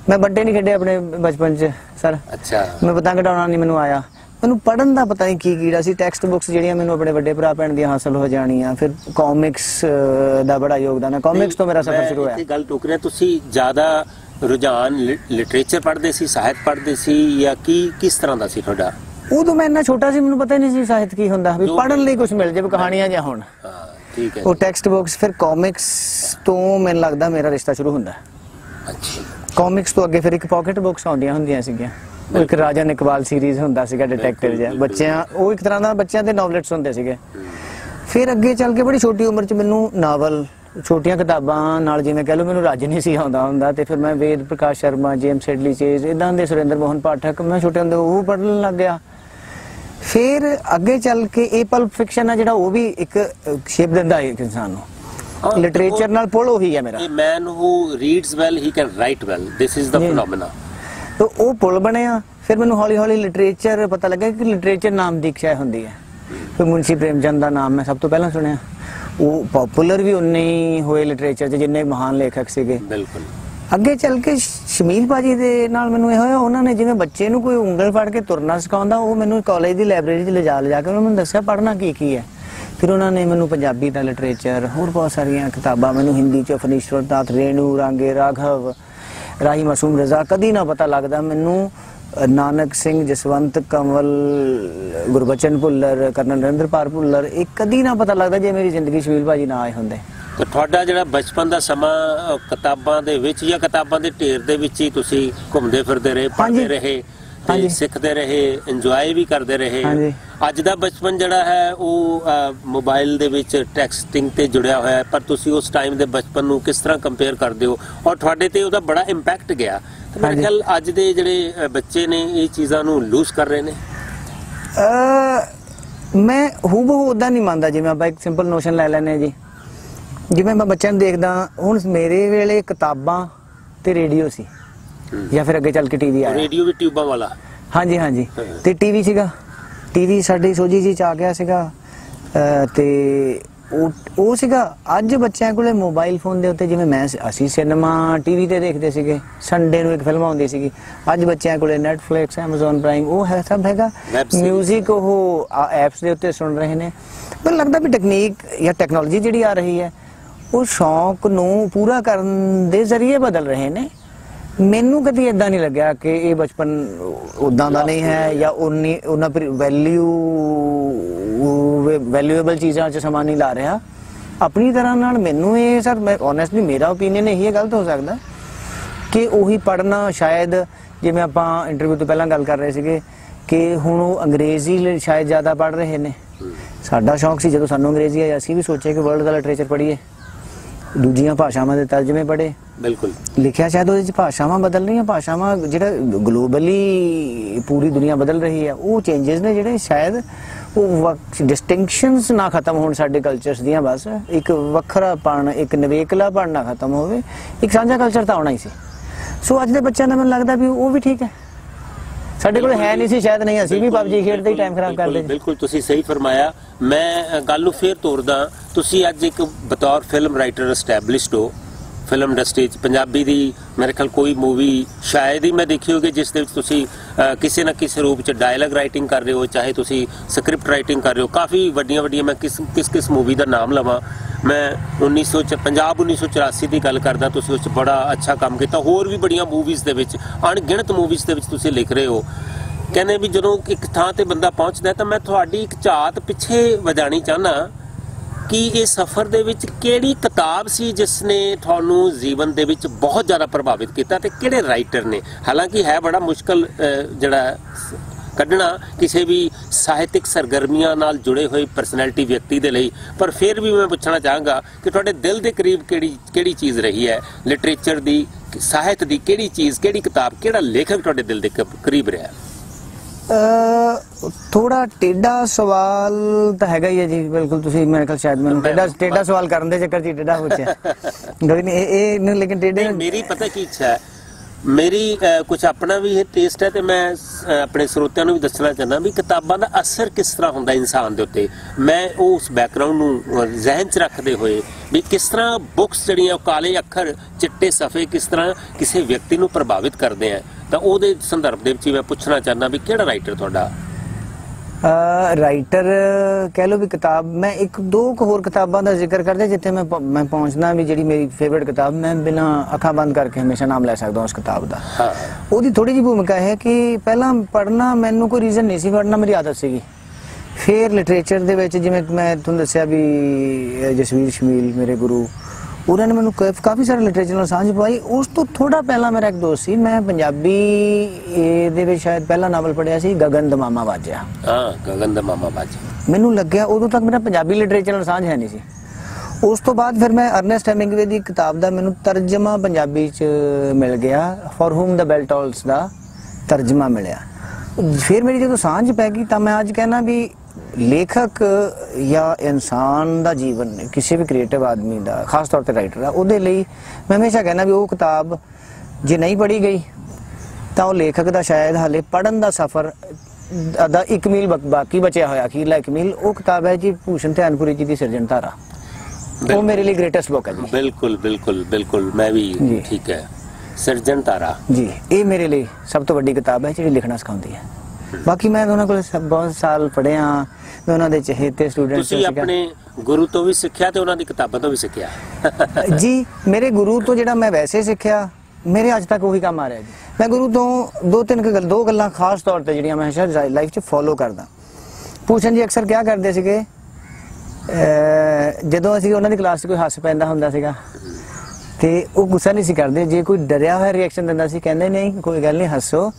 ਮੈਂ ਬੰਟੇ ਨਹੀਂ ਖੇਡੇ ਆਪਣੇ ਬਚਪਨ 'ਚ ਸਰ। ਅੱਛਾ। ਮੈਂ ਪਤੰਗ ਉਡਾਉਣਾ ਨਹੀਂ ਮੈਨੂੰ ਆਇਆ। ਮੈਨੂੰ ਪੜਨ ਦਾ ਪਤਾ ਨਹੀਂ ਕੀ ਕੀੜਾ ਸੀ ਟੈਕਸਟ ਬੁੱਕਸ ਜਿਹੜੀਆਂ ਮੈਨੂੰ ਆਪਣੇ ਵੱਡੇ ਭਰਾ ਭੈਣ ਦੀਆਂ ਹਾਸਲ ਹੋ ਜਾਣੀਆਂ ਫਿਰ ਕਾਮਿਕਸ ਦਾ ਬੜਾ ਯੋਗਦਾਨ ਹੈ। ਕਾਮਿਕਸ ਤੋਂ ਮੇਰਾ ਸਫ਼ਰ ਸ਼ੁਰੂ ਹੋਇਆ। ਇੱਥੇ ਗੱਲ ਟੋਕ ਰਿਹਾ ਤੁਸੀਂ ਜ਼ਿਆਦਾ ਰੁਝਾਨ ਲਿਟਰੇਚਰ ਪੜ੍ਹਦੇ ਸੀ ਸਾਹਿਤ ਪੜ੍ਹਦੇ ਸੀ ਜਾਂ ਕੀ ਕਿਸ ਤਰ੍ਹਾਂ ਦਾ ਸੀ ਤੁਹਾਡਾ? ਉਦੋਂ ਮੈਂ ਇੰਨਾ ਛੋਟਾ ਸੀ ਮੈਨੂੰ ਪਤਾ ਹੀ ਨਹੀਂ ਸੀ ਸਾਹਿਤ ਕੀ ਹੁੰਦਾ ਵੀ ਪੜਨ ਲਈ ਕੁਝ ਮਿਲ ਜਾਵੇ ਕਹਾਣੀਆਂ ਜਾਂ ਹੋਣ। ਹਾਂ। ਠੀਕ ਹੈ ਉਹ ਟੈਕਸਟ ਬੁੱਕਸ ਫਿਰ ਕਾਮਿਕਸ ਤੋਂ ਮੈਨੂੰ ਲੱਗਦਾ ਮੇਰਾ ਰਿਸ਼ਤਾ ਸ਼ੁਰੂ ਹੁੰਦਾ ਅੱਛਾ। ਕਾਮਿਕਸ ਤੋਂ ਅੱਗੇ ਫਿਰ ਇੱਕ ਪਾਕਟ ਬੁੱਕਸ ਆਉਂਦੀਆਂ ਹੁੰਦੀਆਂ ਸੀਗੀਆਂ। ਉਹ ਇੱਕ ਰਾਜਨ ਇਕਬਾਲ ਸੀਰੀਜ਼ ਹੁੰਦਾ ਸੀਗਾ ਡਿਟੈਕਟਿਵ ਜਿਹਾ। ਬੱਚਿਆਂ ਉਹ ਇੱਕ ਤਰ੍ਹਾਂ ਦਾ ਬੱਚਿਆਂ ਦੇ ਨੋਵਲਟਸ ਹੁੰਦੇ ਸੀਗੇ। ਫਿਰ ਅੱਗੇ ਚੱਲ ਕੇ ਬੜੀ ਛੋਟੀ ਉਮਰ 'ਚ ਮੈਨੂੰ ਨਾਵਲ ਛੋਟੀਆਂ ਕਿਤਾਬਾਂ ਨਾਲ ਜਿਵੇਂ ਕਹ ਲਓ ਮੈਨੂੰ ਰੱਜ ਨਹੀਂ ਸੀ ਆਉਂਦਾ ਹੁੰਦਾ ਤੇ ਫਿਰ ਮੈਂ Ved Prakash Sharma James Hadley Chase ਇਦਾਂ ਦੇ ਸੁਰਿੰਦਰ ਮੋਹਨ ਪਾਠਕ ਮੈਂ ਛੋਟੇ ਹੁੰਦੇ ਉਹ ਪੜ੍ਹਨ ਲੱਗ ਗਿਆ। ਫਿਰ ਅੱਗੇ ਚੱਲ ਕੇ ਇਹ ਪਲਪ ਫਿਕਸ਼ਨ ਆ ਜਿਹੜਾ ਉਹ ਵੀ ਇੱਕ ਸ਼ੇਪ ਦਿੰਦਾ ਹੈ ਇੱਕ ਇਨਸਾਨ ਹਾਂ, ਨੂੰ ਲਿਟਰੇਚਰ ਨਾਲ ਪੁੱਲ ਉਹੀ ਹੈ ਮੇਰਾ। man who reads well, he can write well. This is the Yeah. phenomena. ਤੋ ਉਹ ਪੁਲ ਬਣਿਆ। ਫਿਰ ਮੈਨੂੰ ਹੌਲੀ ਹੌਲੀ ਲਿਟਰੇਚਰ ਪਤਾ ਲੱਗਾ ਕਿ ਲਿਟਰੇਚਰ ਨਾਮ ਦੀ ਸ਼ੈ ਹੁੰਦੀ ਹੈ। ਫਿਰ ਮੁਨਸ਼ੀ ਪ੍ਰੇਮਚੰਦ ਦਾ ਨਾਮ ਮੈਂ ਸਭ ਤੋਂ ਪਹਿਲਾਂ ਸੁਣਿਆ। ਉਹ ਪਪੂਲਰ ਵੀ ਉਨੇ ਹੀ ਹੋਏ ਲਿਟਰੇਚਰ 'ਚ ਜਿੰਨੇ ਮਹਾਨ ਲੇਖਕ ਸੀਗੇ। ਬਿਲਕੁਲ। ਅੱਗੇ ਚੱਲ ਕੇ ਸ਼ਮੀਲ ਬਾਜੀ ਦੇ ਨਾਲ ਮੈਨੂੰ ਇਹ ਹੋਇਆ, ਉਹਨਾਂ ਨੇ ਜਿਵੇਂ ਬੱਚੇ ਨੂੰ ਕੋਈ ਉਂਗਲ ਫੜ ਕੇ ਤੁਰਨਾ ਸਿਖਾਉਂਦਾ, ਉਹ ਮੈਨੂੰ ਕਾਲਜ ਦੀ ਲਾਇਬ੍ਰੇਰੀ 'ਚ ਲਿਜਾ ਲਿਜਾ ਕੇ ਉਹਨਾਂ ਨੂੰ ਦੱਸਿਆ, ਪੜ੍ਹਨਾ ਕੀ ਕੀ ਹੈ? ਫਿਰ ਉਹਨਾਂ ਨੇ ਮੈਨੂੰ ਪੰਜਾਬੀ ਦਾ ਲਿਟਰੇਚਰ ਹੋਰ ਬਹੁਤ ਸਾਰੀਆਂ ਕਿਤਾਬਾਂ, ਮੈਨੂੰ ਹਿੰਦੀ 'ਚ ਫਨੀਸ਼ਵਰ ਦਾਤ ਰੇਣੂ ਰਾਂਗੇ ਰਾਘਵ ਰਾਹੀ ਮਾਸੂਮ ਰਜ਼ਾ ਕਦੀ ਨਾ ਪਤਾ ਲੱਗਦਾ ਮੈਨੂੰ ਨਾਨਕ ਸਿੰਘ, ਜਸਵੰਤ, ਕੰਵਲ, ਗੁਰਬਚਨ ਭੁੱਲਰ, ਕਰਨਲ ਨਰਿੰਦਰਪਾਲ ਭੁੱਲਰ, ਇਹ ਕਦੀ ਨਾ ਪਤਾ ਲੱਗਦਾ ਜੇ ਮੇਰੀ ਜ਼ਿੰਦਗੀ ਸ਼ਮੀਲ ਬਾਜੀ ਨਾ ਆਏ ਹੁੰਦੇ। ਤੁਹਾਡਾ ਜਿਹੜਾ ਬਚਪਨ ਦਾ ਸਮਾਂ ਅਹ, ਕਿਤਾਬਾਂ ਦੇ ਵਿੱਚ ਜਾਂ ਕਿਤਾਬਾਂ ਦੇ ਢੇਰ ਦੇ ਵਿੱਚ ਹੀ ਤੁਸੀਂ ਘੁੰਮਦੇ ਫਿਰਦੇ ਰਹੇ ਪੜ੍ਹਦੇ ਹਾਂਜੀ। ਰਹੇ ਤੇ ਹਾਂਜੀ। ਸਿੱਖਦੇ ਰਹੇ ਇੰਜੋਏ ਵੀ ਕਰਦੇ ਰਹੇ ਹਾਂਜੀ। ਅੱਜ ਦਾ ਬਚਪਨ ਜਿਹੜਾ ਹੈ ਉਹ ਮੋਬਾਈਲ ਦੇ ਵਿੱਚ ਟੈਕਸਟਿੰਗ ਤੇ ਜੁੜਿਆ ਹੋਇਆ ਹੈ ਪਰ ਤੁਸੀਂ ਉਸ ਟਾਈਮ ਦੇ ਬਚਪਨ ਨੂੰ ਕਿਸ ਤਰ੍ਹਾਂ ਕੰਪੇਅਰ ਕਰਦੇ ਹੋ ਔਰ ਤੁਹਾਡੇ ਤੇ ਉਹਦਾ ਬੜਾ ਇੰਪੈਕਟ ਗਿਆ ਤੇ ਮੇਰੇ ਹਾਂਜੀ। ਖਿਆਲ ਅੱਜ ਦੇ ਜਿਹੜੇ ਅਹ, ਬੱਚੇ ਨੇ ਇਹ ਚੀਜ਼ਾਂ ਨੂੰ ਲੂਜ਼ ਕਰ ਰਹੇ ਨੇ ਮੈਂ ਹੂਬਹੂ ਉਦਾਂ ਨਹੀਂ ਮੰਨਦਾ ਜਿਵੇਂ ਆਪਾਂ ਇੱਕ ਸਿੰਪਲ ਨੋਸ਼ਨ ਲੈ ਲੈਨੇ ਜੀ ਜਿਵੇਂ ਮੈਂ ਬੱਚਿਆਂ ਨੂੰ ਦੇਖਦਾ ਹੁਣ ਮੇਰੇ ਵੇਲੇ ਕਿਤਾਬਾਂ ਤੇ ਰੇਡੀਓ ਸੀ। ਜਾਂ ਫਿਰ ਅੱਗੇ ਚੱਲ ਕੇ ਟੀਵੀ ਆਇਆ। ਰੇਡੀਓ ਵੀ ਟਿਊਬਾਂ ਵਾਲਾ। ਹਾਂਜੀ ਹਾਂਜੀ। ਤੇ ਟੀਵੀ ਸੀਗਾ। ਟੀਵੀ ਸਾਡੀ ਸੋਜੀ ਜੀ ਚ ਆ ਗਿਆ ਸੀਗਾ। ਤੇ ਉਹ ਉਹ ਸੀਗਾ। ਅੱਜ ਬੱਚਿਆਂ ਕੋਲੇ ਮੋਬਾਈਲ ਫੋਨ ਦੇ ਉੱਤੇ ਜਿਵੇਂ ਮੈਂ ਅਸੀਂ ਸਿਨੇਮਾ ਟੀਵੀ ਤੇ ਦੇਖਦੇ ਸੀਗੇ। ਸੰਡੇ ਨੂੰ ਇੱਕ ਫਿਲਮ ਆਉਂਦੀ ਸੀਗੀ। ਅੱਜ ਬੱਚਿਆਂ ਕੋਲੇ Netflix Amazon Prime ਉਹ ਹੈ ਸਭ ਹੈਗਾ। ਮਿਊਜ਼ਿਕ ਉਹ ਐਪਸ ਦੇ ਉੱਤੇ ਸੁਣ ਰਹੇ ਨੇ। ਮੈਨੂੰ ਲੱਗਦਾ ਵੀ ਟੈਕਨੀਕ ਜਾਂ ਟੈਕਨੋਲੋਜੀ ਜਿਹੜੀ ਆ ਰਹੀ ਹੈ ਉਹ ਸ਼ੌਕ ਨੂੰ ਪੂਰਾ ਕਰਨ ਦੇ ਜ਼ਰੀਏ ਬਦਲ ਰਹੇ ਨੇ। ਮੈਨੂੰ ਕਦੀ ਇਦਾਂ ਨਹੀਂ ਲੱਗਿਆ ਕਿ ਇਹ ਬਚਪਨ ਉਦਾਂ ਦਾ ਨਹੀਂ ਹੈ ਜਾਂ ਉਨੀ ਉਹਨਾਂ ਪਰ ਵੈਲਿਊ ਵੈਲਿਊਏਬਲ ਚੀਜ਼ਾਂ 'ਚ ਸਮਾਂ ਨਹੀਂ ਲਾ ਰਿਹਾ। ਆਪਣੀ ਤਰ੍ਹਾਂ ਨਾਲ ਮੈਨੂੰ ਇਹ ਸਰ, ਮੈਂ ਓਨੈਸਟਲੀ ਮੇਰਾ ਓਪੀਨੀਅਨ ਇਹੀ ਹੈ, ਗਲਤ ਹੋ ਸਕਦਾ। ਕਿ ਉਹੀ ਪੜਨਾ ਸ਼ਾਇਦ, ਜਿਵੇਂ ਆਪਾਂ ਇੰਟਰਵਿਊ ਤੋਂ ਪਹਿਲਾਂ ਗੱਲ ਕਰ ਰਹੇ ਸੀਗੇ, ਕਿ ਹੁਣ ਉਹ ਅੰਗਰੇਜ਼ੀ ਸ਼ਾਇਦ ਜ਼ਿਆਦਾ ਪੜ ਰਹੇ ਨੇ। ਸਾਡਾ ਸ਼ੌਂਕ ਸੀ ਜਦੋਂ ਸਾਨੂੰ ਅੰਗਰੇਜ਼ੀ ਆਈ, ਅਸੀਂ ਵੀ ਸੋਚਿਆ ਕਿ ਵਰਲਡ ਦਾ ਲਿਟਰੇਚਰ ਪੜ੍ਹੀਏ। ਦੂਜੀਆਂ ਭਾਸ਼ਾਵਾਂ ਦੇ ਤਰਜਮੇ ਪੜ੍ਹੇ ਬਿਲਕੁਲ। ਲਿਖਿਆ ਸ਼ਾਇਦ ਉਹਦੇ ਚ ਭਾਸ਼ਾਵਾਂ ਬਦਲ ਰਹੀਆਂ ਭਾਸ਼ਾਵਾਂ ਜਿਹੜਾ ਗਲੋਬਲੀ ਪੂਰੀ ਦੁਨੀਆ ਬਦਲ ਰਹੀ ਹੈ ਉਹ ਚੇਂजेस ਨੇ ਜਿਹੜੇ ਸ਼ਾਇਦ ਉਹ ਡਿਸਟਿੰਕਸ਼ਨਸ ਨਾ ਖਤਮ ਹੋਣ ਸਾਡੇ ਕਲਚਰਸ ਦੀਆਂ ਬਸ। ਇੱਕ ਵੱਖਰਾਪਣ ਇੱਕ ਨਵੇਕਲਾਪਣ ਨਾ ਖਤਮ ਹੋਵੇ। ਇੱਕ ਸਾਂਝਾ ਕਲਚਰ ਤਾਂ ਆਉਣਾ ਹੀ ਸੀ। ਸੋ ਅੱਜ ਦੇ ਬੱਚਿਆਂ ਦਾ ਮੈਨੂੰ ਲੱਗਦਾ ਵੀ ਉਹ ਵੀ ਠੀਕ ਹੈ। ਸਾਡੇ ਕੋਲ ਹੈ ਨਹੀਂ ਸੀ ਸ਼ਾਇਦ ਨਹੀਂ ਅਸੀਂ ਵੀ ਪਬਜੀ ਖੇਡਦੇ ਹੀ ਟਾਈਮ ਖਰਾਬ ਕਰਦੇ ਸੀ। ਬਿਲਕੁਲ ਤੁਸੀਂ ਸਹੀ ਫਰਮਾਇਆ। ਮੈਂ ਗੱਲ ਨੂੰ ਫੇਰ ਤੋਰਦਾ ਤੁਸੀਂ ਅੱਜ ਇੱਕ ਬਤੌਰ ਫਿਲਮ ਰਾਈਟਰ ਐਸਟੈਬਲਿਸ਼ਡ ਹੋ। ਫਿਲਮ ਇੰਡਸਟਰੀ ਚ ਪੰਜਾਬੀ ਦੀ ਮੇਰੇ ਖਿਆਲ ਕੋਈ ਮੂਵੀ ਸ਼ਾਇਦ ਹੀ ਮੈਂ ਦੇਖੀ ਹੋਗੀ ਜਿਸ ਦੇ ਵਿੱਚ ਤੁਸੀਂ ਕਿਸੇ ਨਾ ਕਿਸੇ ਰੂਪ ਚ ਡਾਇਲੌਗ ਰਾਈਟਿੰਗ ਕਰ ਰਹੇ ਹੋ, ਚਾਹੇ ਤੁਸੀਂ ਸਕ੍ਰਿਪਟ ਰਾਈਟਿੰਗ ਕਰ ਰਹੇ ਹੋ। ਕਾਫੀ ਵੱਡੀਆਂ ਵੱਡੀਆਂ ਮੈਂ ਕਿਸ ਕਿਸ ਕਿਸ ਮੂਵੀ ਦਾ ਨਾਮ ਲਵਾਂ। ਮੈਂ 1900 ਚ ਪੰਜਾਬ 1984 ਦੀ ਗੱਲ ਕਰਦਾ, ਤੁਸੀਂ ਉਸ ਚ ਬੜਾ ਅੱਛਾ ਕੰਮ ਕੀਤਾ। ਹੋਰ ਵੀ ਬੜੀਆਂ ਮੂਵੀਜ਼ ਦੇ ਵਿੱਚ, ਅਣਗਿਣਤ ਮੂਵੀਜ਼ ਦੇ ਵਿੱਚ ਤੁਸੀਂ ਲਿਖ ਰਹੇ ਹੋ। ਕਹਿੰਦੇ ਵੀ ਜਦੋਂ ਇੱਕ ਥਾਂ ਤੇ ਬੰਦਾ ਪਹੁੰਚਦਾ ਤਾਂ ਮੈਂ ਤੁਹਾਡੀ ਇੱਕ ਝਾਤ ਪਿੱਛੇ ਵਜਾਣੀ ਚਾਹਨਾ ਕਿ ਇਹ ਸਫ਼ਰ ਦੇ ਵਿੱਚ ਕਿਹੜੀ ਕਿਤਾਬ ਸੀ ਜਿਸ ਨੇ ਤੁਹਾਨੂੰ ਜੀਵਨ ਦੇ ਵਿੱਚ ਬਹੁਤ ਜ਼ਿਆਦਾ ਪ੍ਰਭਾਵਿਤ ਕੀਤਾ ਤੇ ਕਿਹੜੇ ਰਾਈਟਰ ਨੇ? ਹਾਲਾਂਕਿ ਹੈ ਬੜਾ ਮੁਸ਼ਕਲ ਜਿਹੜਾ ਕੱਢਣਾ, ਕਿਸੇ ਵੀ ਸਾਹਿਤਿਕ ਸਰਗਰਮੀਆਂ ਨਾਲ ਜੁੜੇ ਹੋਏ ਪਰਸਨੈਲਿਟੀ ਵਿਅਕਤੀ ਦੇ ਲਈ। ਪਰ ਫਿਰ ਵੀ ਮੈਂ ਪੁੱਛਣਾ ਚਾਹਾਂਗਾ ਕਿ ਤੁਹਾਡੇ ਦਿਲ ਦੇ ਕਰੀਬ ਕਿਹੜੀ ਕਿਹੜੀ ਚੀਜ਼ ਰਹੀ ਹੈ? ਲਿਟਰੇਚਰ ਦੀ, ਸਾਹਿਤ ਦੀ ਕਿਹੜੀ ਚੀਜ਼, ਕਿਹੜੀ ਕਿਤਾਬ, ਕਿਹੜਾ ਲੇਖਕ ਤੁਹਾਡੇ ਦਿਲ ਦੇ ਕ- ਕਰੀਬ ਰਿਹਾ? ਥੋੜਾ ਟੇਡਾ ਸਵਾਲ ਤਾਂ ਹੈਗਾ ਹੀ ਹੈ ਜੀ ਬਿਲਕੁਲ ਤੁਸੀਂ ਮੇਰੇ ਖਿਆਲ ਸ਼ਾਇਦ ਮੈਨੂੰ ਟੇਡਾ ਟੇਡਾ ਸਵਾਲ ਕਰਨ ਦੇ ਚੱਕਰ 'ਚ ਟੇਡਾ ਹੋ ਗਿਆ। ਕੋਈ ਨਹੀਂ ਇਹ ਇਹ ਨਹੀਂ, ਲੇਕਿਨ ਟੇਡੇ ਮੇਰੀ ਪਤਾ ਕੀ ਇੱਛਾ ਹੈ। ਮੇਰੀ ਕੁਝ ਆਪਣਾ ਵੀ ਇਹ ਟੇਸਟ ਹੈ ਤੇ ਮੈਂ ਆਪਣੇ ਸਰੋਤਿਆਂ ਨੂੰ ਵੀ ਦੱਸਣਾ ਚਾਹੁੰਦਾ ਵੀ ਕਿਤਾਬਾਂ ਦਾ ਅਸਰ ਕਿਸ ਤਰ੍ਹਾਂ ਹੁੰਦਾ ਇਨਸਾਨ ਦੇ ਉੱਤੇ। ਮੈਂ ਉਹ ਉਸ ਬੈਕਗ੍ਰਾਉਂਡ ਨੂੰ ਜ਼ਿਹਨ 'ਚ ਰੱਖਦੇ ਹੋਏ ਵੀ ਕਿਸ ਤਰ੍ਹਾਂ ਬੁੱਕਸ ਜਿਹੜੀਆਂ ਕਾਲੇ ਅੱਖਰ ਚਿੱਟੇ ਸਫੇ ਕਿਸ ਤਰ੍ਹਾਂ ਕਿਸੇ ਵਿਅਕਤੀ ਨੂੰ ਪ੍ਰਭਾਵਿਤ ਕਰਦੇ ਆ। ਤਾਂ ਉਹਦੇ ਸੰਦਰਭ ਦੇ ਵਿੱਚ ਮੈਂ ਪੁੱਛਣਾ ਚਾਹੁੰਦਾ ਵੀ ਕਿਹੜਾ ਰਾਈਟਰ ਤੁਹਾਡਾ? ਰਾਈਟਰ ਕਹਿ ਲਓ ਵੀ ਕਿਤਾਬ ਮੈਂ ਇੱਕ ਦੋ ਕੁ ਹੋਰ ਕਿਤਾਬਾਂ ਦਾ ਜ਼ਿਕਰ ਕਰਦਾ ਜਿੱਥੇ ਮੈਂ ਮੈਂ ਪਹੁੰਚਣਾ ਵੀ ਜਿਹੜੀ ਮੇਰੀ ਫੇਵਰਿਟ ਕਿਤਾਬ ਮੈਂ ਬਿਨਾ ਅੱਖਾਂ ਬੰਦ ਕਰਕੇ ਹਮੇਸ਼ਾ ਨਾਮ ਲੈ ਸਕਦਾ ਉਸ ਕਿਤਾਬ ਦਾ। ਉਹਦੀ ਥੋੜੀ ਜਿਹੀ ਭੂਮਿਕਾ ਹੈ ਕਿ ਪਹਿਲਾਂ ਪੜ੍ਹਨਾ ਮੈਨੂੰ ਕੋਈ ਰੀਜ਼ਨ ਨਹੀਂ ਸੀ ਪੜ੍ਹਨਾ ਮੇਰੀ ਆਦਤ ਸੀਗੀ। ਫਿਰ ਲਿਟਰੇਚਰ ਦੇ ਵਿੱਚ ਜਿਵੇਂ ਮੈਂ ਤੁਹਾਨੂੰ ਦੱਸਿਆ ਵੀ ਜਸਵੀਰ ਸ਼ਮੀਲ ਮੇਰੇ ਗੁਰੂ ਉਹਨਾਂ ਨੇ ਮੈਨੂੰ ਕਾਫ- ਸਾਰੇ ਲਿਟਰੇਚਰ ਨਾਲ ਸਾਂਝ ਪਾਈ ਉਸ ਤੋਂ ਥੋੜਾ ਪਹਿਲਾਂ ਮੇਰਾ ਇੱਕ ਦੋਸਤ ਸੀ ਮੈਂ ਪੰਜਾਬੀ ਦੇ ਵਿੱਚ ਸ਼ਾਇਦ ਪਹਿਲਾ ਨਾਵਲ ਪੜ੍ਹਿਆ ਸੀ ਗਗਨ ਦਮਾਮਾ ਵਾਜਿਆ। ਹਾਂ ਗਗਨ ਦਾ ਮਾਮਾ ਬਾਜੀ ਮੈਨੂੰ ਲੱਗਿਆ ਉਦੋਂ ਤੱਕ ਮੇਰਾ ਪੰਜਾਬੀ ਲਿਟਰੇਚਰ ਨਾਲ ਸਾਂਝ ਹੈ ਨਹੀਂ ਸੀ। ਉਸ ਤੋਂ ਬਾਅਦ ਫਿਰ ਮੈਂ ਅਰਨੈਸਟ ਹੈਮਿੰਗਵੇ ਦੀ ਕਿਤਾਬ ਦਾ ਮੈਨੂੰ ਤਰਜਮਾ ਪੰਜਾਬੀ ਚ ਮਿਲ ਗਿਆ for whom the bell tolls ਦਾ ਤਰਜਮਾ ਮਿਲਿਆ। ਫਿਰ ਮੇਰੀ ਜਦੋਂ ਸਾਂਝ ਪੈ ਗਈ ਤਾਂ ਮੈਂ ਅੱਜ ਕਹਿਣਾ ਵੀ ਲੇਖਕ ਜਾਂ ਇਨਸਾਨ ਦਾ ਜੀਵਨ ਕਿਸੇ ਵੀ ਕ੍ਰੀਏਟਿਵ ਆਦਮੀ ਦਾ ਖਾਸ ਤੌਰ ਤੇ ਰਾਈਟਰ ਦਾ ਉਹਦੇ ਲਈ ਮੈਂ ਹਮੇਸ਼ਾ ਕਹਿੰਦਾ ਵੀ ਉਹ ਕਿਤਾਬ ਜੇ ਨਹੀਂ ਪੜ੍ਹੀ ਗਈ ਤਾਂ ਉਹ ਲੇਖਕ ਦਾ ਸ਼ਾਇਦ ਹਾਲੇ ਪੜਨ ਦਾ ਸਫ਼ਰ ਦਾ ਇੱਕ ਮੀਲ ਬਕ- ਬਚਿਆ ਹੋਇਆ ਅਖੀਰਲਾ ਇੱਕ ਮੀਲ ਉਹ ਕਿਤਾਬ ਹੈ ਜੀ ਭੂਸ਼ਣ ਧਿਆਨਪੁਰੀ ਜੀ ਦੀ ਸਿਰਜਣ ਧਾਰਾ। ਉਹ ਮੇਰੇ ਲਈ ਗ੍ਰੇਟੈਸਟ ਬੁੱਕ ਹੈ ਜੀ। ਬਿਲਕੁਲ ਬਿਲਕੁਲ ਬਿਲਕੁਲ ਮੈਂ ਵੀ। ਠੀਕ ਹੈ। ਸਿਰਜਣ ਤਾਰਾ ਜੀ ਇਹ ਮੇਰੇ ਲਈ ਸਭ ਤੋਂ ਵੱਡੀ ਕਿਤਾਬ ਹੈ ਜਿਹੜੀ ਲਿਖਣਾ ਸਿਖਾਉਂਦੀ ਹੈ। ਬਾਕੀ ਮੈਂ ਉਹਨਾਂ ਕੋਲ ਸਭ- ਬਹੁਤ ਸਾਲ ਪੜ੍ਹਿਆ ਮੈਂ ਉਹਨਾਂ ਦੇ ਚਹੇਤੇ ਸਟੂਡੈਂਟ ਤੁਸੀਂ ਆਪਣੇ ਗੁਰੂ ਤੋਂ ਵੀ ਸਿੱਖਿਆ ਤੇ ਉਹਨਾਂ ਦੀ ਕਿਤਾਬਾਂ ਤੋਂ ਵੀ ਸਿੱਖਿਆ? ਜੀ ਮੇਰੇ ਗੁਰੂ ਤੋਂ ਜਿਹੜਾ ਮੈਂ ਵੈਸੇ ਸਿੱਖਿਆ ਮੇਰੇ ਅੱਜ ਤੱਕ ਉਹੀ ਕੰਮ ਆ ਰਿਹਾ ਜੀ। ਮੈਂ ਗੁਰੂ ਤੋਂ ਦੋ ਤਿੰਨ ਗੱਲ ਦੋ ਗੱਲਾਂ ਖਾਸ ਤੌਰ ਤੇ ਜਿਹੜੀਆਂ ਮੈਂ ਹਮੇਸ਼ਾ ਲਾਈਫ 'ਚ ਫੋਲੋ ਕਰਦਾ। ਪੂਛਣ ਜੀ ਅਕਸਰ ਕਿਆ ਕਰਦੇ ਸੀਗੇ? ਜਦੋਂ ਅਸੀਂ ਉਹਨਾਂ ਦੀ ਕਲਾਸ 'ਚ ਕੋਈ ਹੱਸ ਪੈਂਦਾ ਹੁੰਦਾ ਸੀਗਾ ਤੇ ਉਹ ਗੁੱਸਾ ਨਹੀਂ ਸੀ ਕਰਦੇ। ਜੇ ਕੋਈ ਡਰਿਆ ਹੋਇਆ ਰਿਐਕਸ਼ਨ ਦਿੰਦਾ ਸੀ ਕਹਿੰਦੇ ਨਹੀਂ ਕੋਈ ਗੱਲ ਨਹੀਂ ਹੱਸੋ।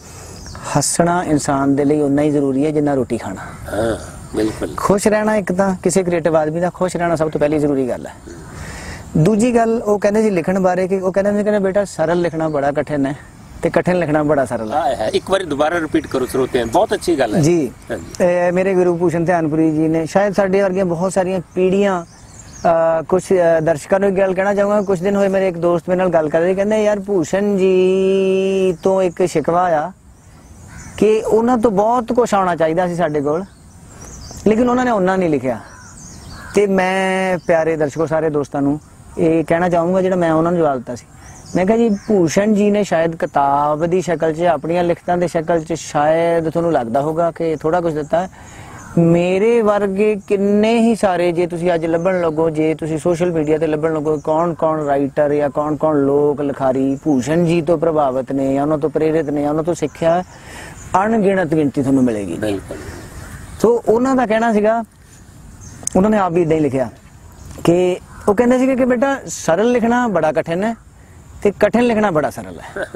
ਹੱਸਣਾ ਇਨਸਾਨ ਦੇ ਲਈ ਉਨਾ ਹੀ ਜ਼ਰੂਰੀ ਹੈ ਜਿੰਨਾ ਰੋਟੀ ਖਾਣਾ। ਹਾਂ ਬਿਲਕੁਲ। ਖੁਸ਼ ਰਹਿਣਾ ਇੱਕ ਤਾਂ ਕਿਸੇ ਕ੍ਰੀਏਟਿਵ ਆਦਮੀ ਦਾ ਖੁਸ਼ ਰਹਿਣਾ ਸਭ ਤੋਂ ਪਹਿਲੀ ਜ਼ਰੂਰੀ ਗੱਲ ਹੈ। ਦੂਜੀ ਗੱਲ ਉਹ ਕਹਿੰਦੇ ਜੀ ਲਿਖਣ ਬਾਰੇ ਕਿ ਉਹ ਕਹਿੰਦੇ ਨੇ ਕਹਿੰਦੇ ਬੇਟਾ ਸਰਲ ਲਿਖਣਾ ਬੜਾ ਕਠਿਨ ਹੈ ਤੇ ਕਠਿਨ ਲਿਖਣਾ ਬੜਾ ਸਰਲ ਹੈ। ਇੱਕ ਵਾਰੀ ਦੁਬਾਰਾ ਰਿਪੀਟ ਕਰੋ ਸਰੋਤਿਆਂ ਨੂੰ। ਬਹੁਤ ਅੱਛੀ ਗੱਲ ਹੈ। ਜੀ ਮੇਰੇ ਗੁਰੂ ਭੂਸ਼ਣ ਧਿਆਨਪੁਰੀ ਜੀ ਨੇ ਸ਼ਾਇਦ ਸਾਡੇ ਵਰਗੀਆਂ ਬਹੁਤ ਸਾਰੀਆਂ ਪੀੜ੍ਹੀਆਂ ਕੁਝ ਦਰਸ਼ਕਾਂ ਨੂੰ ਗੱਲ ਕਹਿਣਾ ਚਾਹੂੰਗਾ। ਕੁਝ ਦਿਨ ਹੋਏ ਮੇਰੇ ਇੱਕ ਦੋਸਤ ਮੇਰੇ ਨਾਲ ਗੱਲ ਕਰ ਰਹੇ ਕਹਿੰਦੇ ਯਾਰ ਭੂਸ਼ਣ ਜੀ ਤੋਂ ਇੱਕ ਸ਼ਿਕਵਾ ਆ ਕਿ ਉਹਨਾਂ ਤੋਂ ਬਹੁਤ ਕੁਝ ਆਉਣਾ ਚਾਹੀਦਾ ਸੀ ਸਾਡੇ ਕੋਲ, ਲੇਕਿਨ ਉਹਨਾਂ ਨੇ ਉਹਨਾਂ ਨਹੀਂ ਲਿਖਿਆ। ਤੇ ਮੈਂ ਪਿਆਰੇ ਦਰਸ਼ਕੋ, ਸਾਰੇ ਦੋਸਤਾਂ ਨੂੰ ਇਹ ਕਹਿਣਾ ਚਾਹੂੰਗਾ ਜਿਹੜਾ ਮੈਂ ਉਹਨਾਂ ਨੂੰ ਜਵਾਬ ਦਿੱਤਾ ਸੀ। ਮੈਂ ਕਿਹਾ ਜੀ, ਭੂਸ਼ਣ ਜੀ ਨੇ ਸ਼ਾਇਦ ਕਿਤਾਬ ਦੀ ਸ਼ਕਲ 'ਚ, ਆਪਣੀਆਂ ਲਿਖਤਾਂ ਦੇ ਸ਼ਕਲ 'ਚ ਸ਼ਾਇਦ ਤੁਹਾਨੂੰ ਲੱਗਦਾ ਹੋਗਾ ਕਿ ਥੋੜਾ ਕੁਝ ਦਿੱਤਾ। ਮੇਰੇ ਵਰਗੇ ਕਿੰਨੇ ਹੀ ਸਾਰੇ, ਜੇ ਤੁਸੀਂ ਅੱਜ ਲੱਭਣ ਲੱਗੋ, ਜੇ ਤੁਸੀਂ ਸੋਸ਼ਲ ਮੀਡੀਆ ਤੇ ਲੱਭਣ ਲੱਗੋ ਕੌਣ-ਕੌਣ ਰਾਈਟਰ ਜਾਂ ਕੌਣ-ਕੌਣ ਲੋਕ ਲਿਖਾਰੀ ਭੂਸ਼ਣ ਜੀ ਤੋਂ ਪ੍ਰਭਾਵਿਤ ਨੇ ਜਾਂ ਉਹਨਾਂ ਤੋਂ ਪ੍ਰੇਰਿਤ ਨੇ ਜਾਂ ਉਹਨਾਂ ਤੋਂ ਸਿੱਖਿਆ ਅਣਗਿਣਤ ਗਿਣਤੀ ਤੁਹਾਨੂੰ ਮਿਲੇਗੀ। ਬਿਲਕੁਲ। ਸੋ ਉਹਨਾਂ ਦਾ ਕਹਿਣਾ ਸੀਗਾ ਉਹਨਾਂ ਨੇ ਆਪ ਵੀ ਇਦਾਂ ਹੀ ਲਿਖਿਆ ਕਿ ਉਹ ਕਹਿੰਦੇ ਸੀਗੇ ਕਿ ਬੇਟਾ ਸਰਲ ਲਿਖਣਾ ਬੜਾ ਕਠਿਨ ਹੈ ਤੇ ਕਠਿਨ ਲਿਖਣਾ ਬੜਾ ਸਰਲ ਹੈ।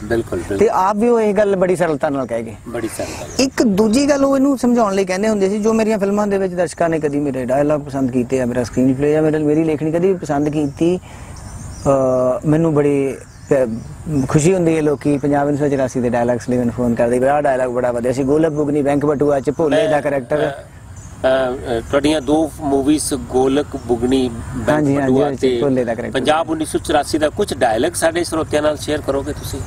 ਬਿਲਕੁਲ ਤੇ ਆਪ ਵੀ ਉਹ ਇਹ ਗੱਲ ਬੜੀ ਸਰਲਤਾ ਨਾਲ ਕਹਿ ਗਏ। ਬੜੀ ਸਾਰੀ ਗੱਲ ਇੱਕ ਦੂਜੀ ਗੱਲ ਉਹ ਇਹਨੂੰ ਸਮਝਾਉਣ ਲਈ ਕਹਿੰਦੇ ਹੁੰਦੇ ਸੀ ਜੋ ਮੇਰੀਆਂ ਫਿਲਮਾਂ ਦੇ ਵਿੱਚ ਦਰਸ਼ਕਾਂ ਨੇ ਕਦੀ ਮੇਰੇ ਡਾਇਲੌਗ ਪਸੰਦ ਕੀਤੇ ਆ ਮੇਰਾ ਸਕਰੀਨ ਪਲੇ ਜਾਂ ਮੇਰੇ ਮੇਰੀ ਲੇਖਣੀ ਕਦੀ ਪਸੰਦ ਕੀਤੀ ਮੈਨੂੰ ਬੜੀ ਖੁਸ਼ੀ ਹੁੰਦੀ ਹੈ ਲੋਕੀ ਪੰਜਾਬ 1984 ਦੇ ਡਾਇਲੌਗਸ ਲਈ ਮੈਨੂੰ ਫੋਨ ਕਰਦੇ ਆਹ ਡਾਇਲੌਗ ਬੜਾ ਵਧੀਆ ਸੀ ਗੋਲਕ ਬੁਗਨੀ ਬੈਂਕ ਬਟੂਆ ਚ ਭੋਲੇ ਦਾ ਕਰੈਕਟਰ ਤੁਹਾਡੀਆਂ ਦੋ ਮੂਵੀਜ਼ ਗੋਲਕ ਬੁਗਨੀ ਬੈਂਕ ਬਟੂਆ ਤੇ ਭੋਲੇ ਦਾ character। ਪੰਜਾਬ 1984 ਦਾ ਕੁਝ ਡਾਇਲੌਗ ਸਾਡੇ ਸਰੋਤਿਆਂ ਨਾਲ ਸ਼ੇਅਰ ਕਰੋਗੇ ਤੁਸੀਂ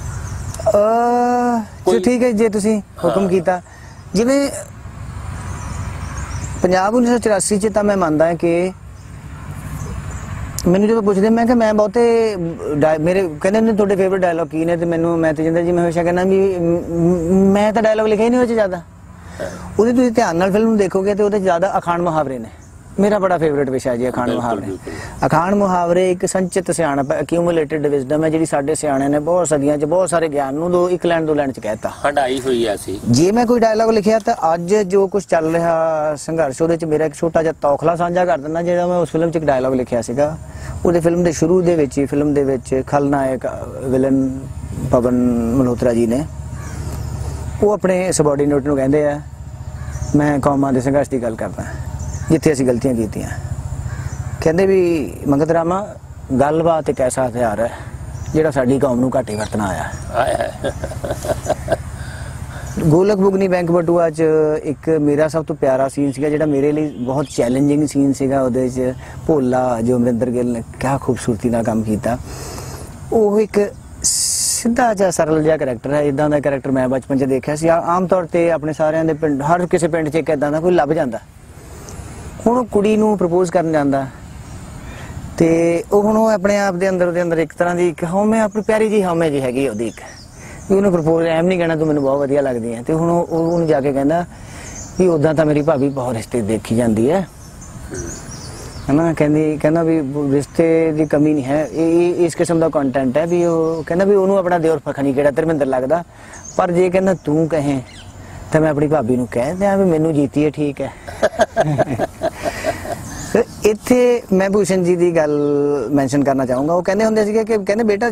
ਅ ਠੀਕ ਹੈ ਜੇ ਤੁਸੀਂ ਹੁਕਮ। ਕੀਤਾ ਜਿਵੇਂ ਪੰਜਾਬ 1984 ਚ ਤਾਂ ਮੈਂ ਮੰਨਦਾ ਕਿ ਮੈਨੂੰ ਜਦੋਂ ਪੁੱਛਦੇ, ਮੈਂ ਕਿ ਮੈਂ ਬਹੁਤੇ ਡਾਇ- ਮੇਰੇ, ਕਹਿੰਦੇ ਨੇ ਤੁਹਾਡੇ ਫੇਵਰਿਟ ਡਾਇਲੌਗ ਕੀ ਨੇ ਤੇ ਮੈਨੂੰ, ਮੈਂ ਤੇ ਜਿੰਦਰ ਜੀ, ਮੈਂ ਹਮੇਸ਼ਾ ਕਹਿੰਦਾ ਵੀ ਮੈਂ ਤਾਂ ਡਾਇਲੌਗ ਲਿਖਿਆ ਹੀ ਨਹੀਂ ਉਹ 'ਚ ਜ਼ਿਆਦਾ। ਉਹਦੇ ਤੁਸੀਂ ਧਿਆਨ ਨਾਲ ਫਿਲਮ ਨੂੰ ਦੇਖੋਗੇ ਤੇ ਉਹਦੇ 'ਚ ਜ਼ਿਆਦਾ ਅਖਾਣ ਮੁਹਾਵਰੇ ਨੇ। ਮੇਰਾ ਬੜਾ ਫੇਵਰਿਟ ਵਿਸ਼ਾ ਜੀ ਅਖਾਣ ਮੁਹਾਵਰੇ। ਅਖਾਣ ਮੁਹਾਵਰੇ ਇੱਕ ਸੰਚਿਤ ਸਿਆਣਪ ਅਕਿਊਮੂਲੇਟਿਡ ਵਿਜ਼ਡਮ ਹੈ ਜਿਹੜੀ ਸਾਡੇ ਸਿਆਣਿਆਂ ਨੇ ਬਹੁਤ ਸਦੀਆਂ 'ਚ ਬਹੁਤ ਸਾਰੇ ਗਿਆਨ ਨੂੰ ਦੋ ਇੱਕ ਲਾਈਨ ਦੋ ਲਾਈਨ 'ਚ ਕਹਿਤਾ। ਹੰਡਾਈ ਹੋਈ ਆ ਸੀ ਜੇ ਮੈਂ ਕੋਈ ਡਾਇਲੌਗ ਲਿਖਿਆ ਤਾਂ ਅੱਜ ਜੋ ਕੁਝ ਚੱਲ ਰਿਹਾ ਸੰਘਰਸ਼ ਉਹਦੇ ਚ ਮੇਰਾ ਇੱਕ ਛੋਟਾ ਜਿਹਾ ਤੌਖਲਾ ਸਾਂਝਾ ਕਰ ਦਿੰਦਾ ਜਿਹੜਾ ਮੈਂ ਉਸ ਫਿਲਮ 'ਚ ਇੱਕ ਡਾਇਲੌਗ ਲਿਖਿਆ ਸੀਗਾ। ਉਹਦੇ ਫਿਲਮ ਦੇ ਸ਼ੁਰੂ ਦੇ ਵਿੱਚ ਹੀ ਫਿਲਮ ਦੇ ਵਿੱਚ ਖਲਨਾਇਕ ਵਿਲਨ ਪਵਨ ਮਲਹੋਤਰਾ ਜੀ ਨੇ ਉਹ ਆਪਣੇ ਸਬਆਰਡੀਨੇਟ ਨੂੰ ਕਹਿੰਦੇ ਆ ਮੈਂ ਕੌਮਾਂ ਦੇ ਸੰਘਰਸ਼ ਦੀ ਗੱਲ ਕਰਦਾ ਜਿੱਥੇ ਅਸੀਂ ਗਲਤੀਆਂ ਕੀਤੀਆਂ। ਕਹਿੰਦੇ ਵੀ, ਮੰਗਤ ਰਾਮਾ, ਗੱਲਬਾਤ ਇੱਕ ਐਸਾ ਹਥਿਆਰ ਹੈ, ਜਿਹੜਾ ਸਾਡੀ ਕੌਮ ਨੂੰ ਘਾਟੇ ਵਰਤਣਾ ਆਇਆ। ਗੋਲਕ ਬੁਗਨੀ ਬੈਂਕ ਬਟੂਆ ਚ ਇੱਕ ਮੇਰਾ ਸਭ ਤੋਂ ਪਿਆਰਾ ਸੀਨ ਸੀਗਾ, ਜਿਹੜਾ ਮੇਰੇ ਲਈ ਬਹੁਤ ਚੈਲੰਜਿੰਗ ਸੀਨ ਸੀਗਾ, ਉਹਦੇ ਚ ਭੋਲਾ ਜੋ ਅਮਰਿੰਦਰ ਗਿੱਲ ਨੇ ਕਿਆ ਖੂਬਸੂਰਤੀ ਨਾਲ ਕੰਮ ਕੀਤਾ। ਉਹ ਇੱਕ ਸਿੱਧਾ ਜਿਹਾ ਸਰਲ ਜਿਹਾ ਕੈਰੈਕਟਰ ਹੈ ਇਦਾਂ ਦਾ ਕੈਰੈਕਟਰ ਮੈਂ ਬਚਪਨ ਚ ਦੇਖਿਆ ਸੀ। ਆਮ ਤੌਰ ਤੇ ਆਪਣੇ ਸਾਰਿਆਂ ਦੇ ਪਿੰਡ, ਹਰ ਕਿਸੇ ਪਿੰਡ ਚ ਇੱਕ ਇਦਾਂ ਦਾ ਕੋਈ ਲੱਭ ਜਾਂਦਾ। ਹੁਣ ਉਹ ਕੁੜੀ ਨੂੰ ਪ੍ਰਪੋਜ਼ ਕਰਨ ਜਾਂਦਾ। ਤੇ ਉਹ ਹੁਣ ਉਹ ਆਪਣੇ ਆਪ ਦੇ ਅੰਦਰ ਉਹਦੇ ਅੰਦਰ ਇੱਕ ਤਰ੍ਹਾਂ ਦੀ ਹਉਮੈ, ਆਪਣੀ ਪਿਆਰੀ ਜੀ ਹਉਮੈ ਜੀ ਹੈਗੀ ਉਹਦੀ ਇੱਕ। ਵੀ ਉਹਨੂੰ ਪ੍ਰਪੋਜ਼ ਐਮ ਨਹੀਂ ਕਹਿਣਾ, ਤੂੰ ਮੈਨੂੰ ਬਹੁਤ ਵਧੀਆ ਲੱਗਦੀ ਹੈ ਤੇ ਹੁਣ ਉਹ ਉਹਨੂੰ ਜਾ ਕੇ ਕਹਿੰਦਾ ਵੀ ਉਦਾਂ ਤਾਂ ਮੇਰੀ ਭਾਬੀ ਬਹੁਤ ਰਿਸ਼ਤੇ ਦੇਖੀ ਜਾਂਦੀ ਹੈ ਹਨਾ? ਕਹਿੰਦੀ ਕਹਿੰਦਾ ਵੀ ਰਿਸ਼ਤੇ ਦੀ ਕਮੀ ਨਹੀਂ ਹੈ। ਇਹ ਇਹ- ਇਸ ਕਿਸਮ ਦਾ ਕੰਟੈਂਟ ਹੈ ਵੀ ਉਹ ਕਹਿੰਦਾ ਵੀ ਉਹਨੂੰ ਆਪਣਾ ਦਿਓਰ ਫਖਣੀ ਕਿਹੜਾ ਧਰਮਿੰਦਰ ਲੱਗਦਾ। ਪਰ ਜੇ ਕਹਿੰਦਾ ਤੂੰ ਕਹੇ ਤਾਂ ਮੈਂ ਆਪਣੀ ਭਾਬੀ ਨੂੰ ਕਹਿ ਦਿਆਂ ਵੀ ਮੈਨੂੰ ਜੀਤੀਏ ਠੀਕ ਹੈ। ਇੱਥੇ ਮੈਂ ਭੂਸ਼ਣ ਜੀ ਦੀ ਗੱਲ ਮੈਂਸ਼ਨ ਕਰਨਾ ਚਾਹੂੰਗਾ। ਉਹ ਕਹਿੰਦੇ ਹੁੰਦੇ ਸੀਗੇ ਕਿ ਕਹਿੰਦੇ, ਬੇਟਾ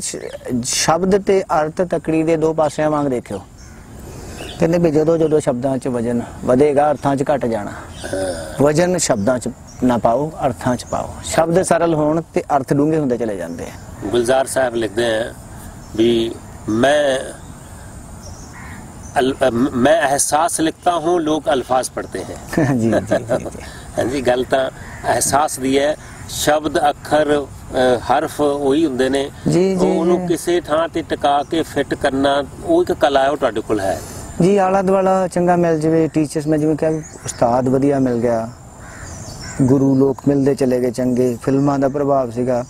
ਸ਼ਬਦ ਤੇ ਅਰਥ ਤਕੜੀ ਦੇ ਦੋ ਪਾਸਿਆਂ ਵਾਂਗ ਦੇਖਿਓ। ਕਹਿੰਦੇ ਵੀ ਜਦੋਂ ਜਦੋਂ ਸ਼ਬਦਾਂ 'ਚ ਵਜਨ ਵਧੇਗਾ, ਅਰਥਾਂ 'ਚ ਘਟ ਜਾਣਾ। ਵਜਨ ਸ਼ਬਦਾਂ 'ਚ ਨਾ ਪਾਓ, ਅਰਥਾਂ 'ਚ ਪਾਓ। ਸ਼ਬਦ ਸਰਲ ਹੋਣ ਤੇ ਅਰਥ ਡੂੰਘੇ ਹੁੰਦੇ ਚਲੇ ਜਾਂਦੇ ਆ। ਗੁਲਜ਼ਾਰ ਸਾਹਿਬ ਲਿਖਦੇ ਆ ਵੀ ਮੈਂ अल, अ, मैं एहसास लिखता हूँ लोग अल्फाज पढ़ते हैं ਜੀ ਜੀ ਜੀ ਜੀ। ਹਾਂਜੀ ਗੱਲ ਤਾਂ ਅਹਿਸਾਸ ਦੀ ਹੈ ਸ਼ਬਦ ਅੱਖਰ ਅ, ਹਰਫ ਉਹੀ ਹੁੰਦੇ ਨੇ ਜੀ, ਜੀ, ਉਹਨੂੰ ਜੀ। ਕਿਸੇ ਥਾਂ ਤੇ ਟਿਕਾ ਕੇ ਫਿੱਟ ਕਰਨਾ ਉਹ ਇੱਕ ਕਲਾ ਹੈ ਉਹ ਤੁਹਾਡੇ ਕੋਲ ਹੈ ਜੀ ਆਲਾ ਦੁਆਲਾ ਚੰਗਾ ਮਿਲ ਜਵੇ ਟੀਚਰਸ ਮੈਂ ਜਿਵੇਂ ਕਿਹਾ ਵੀ ਉਸਤਾਦ ਵਧੀਆ ਮਿਲ ਗਿਆ ਗੁਰੂ ਲੋਕ ਮਿਲਦੇ ਚਲੇ ਗਏ ਚੰਗੇ ਫਿਲਮਾਂ ਦਾ ਪ੍ਰਭਾਵ ਸੀਗਾ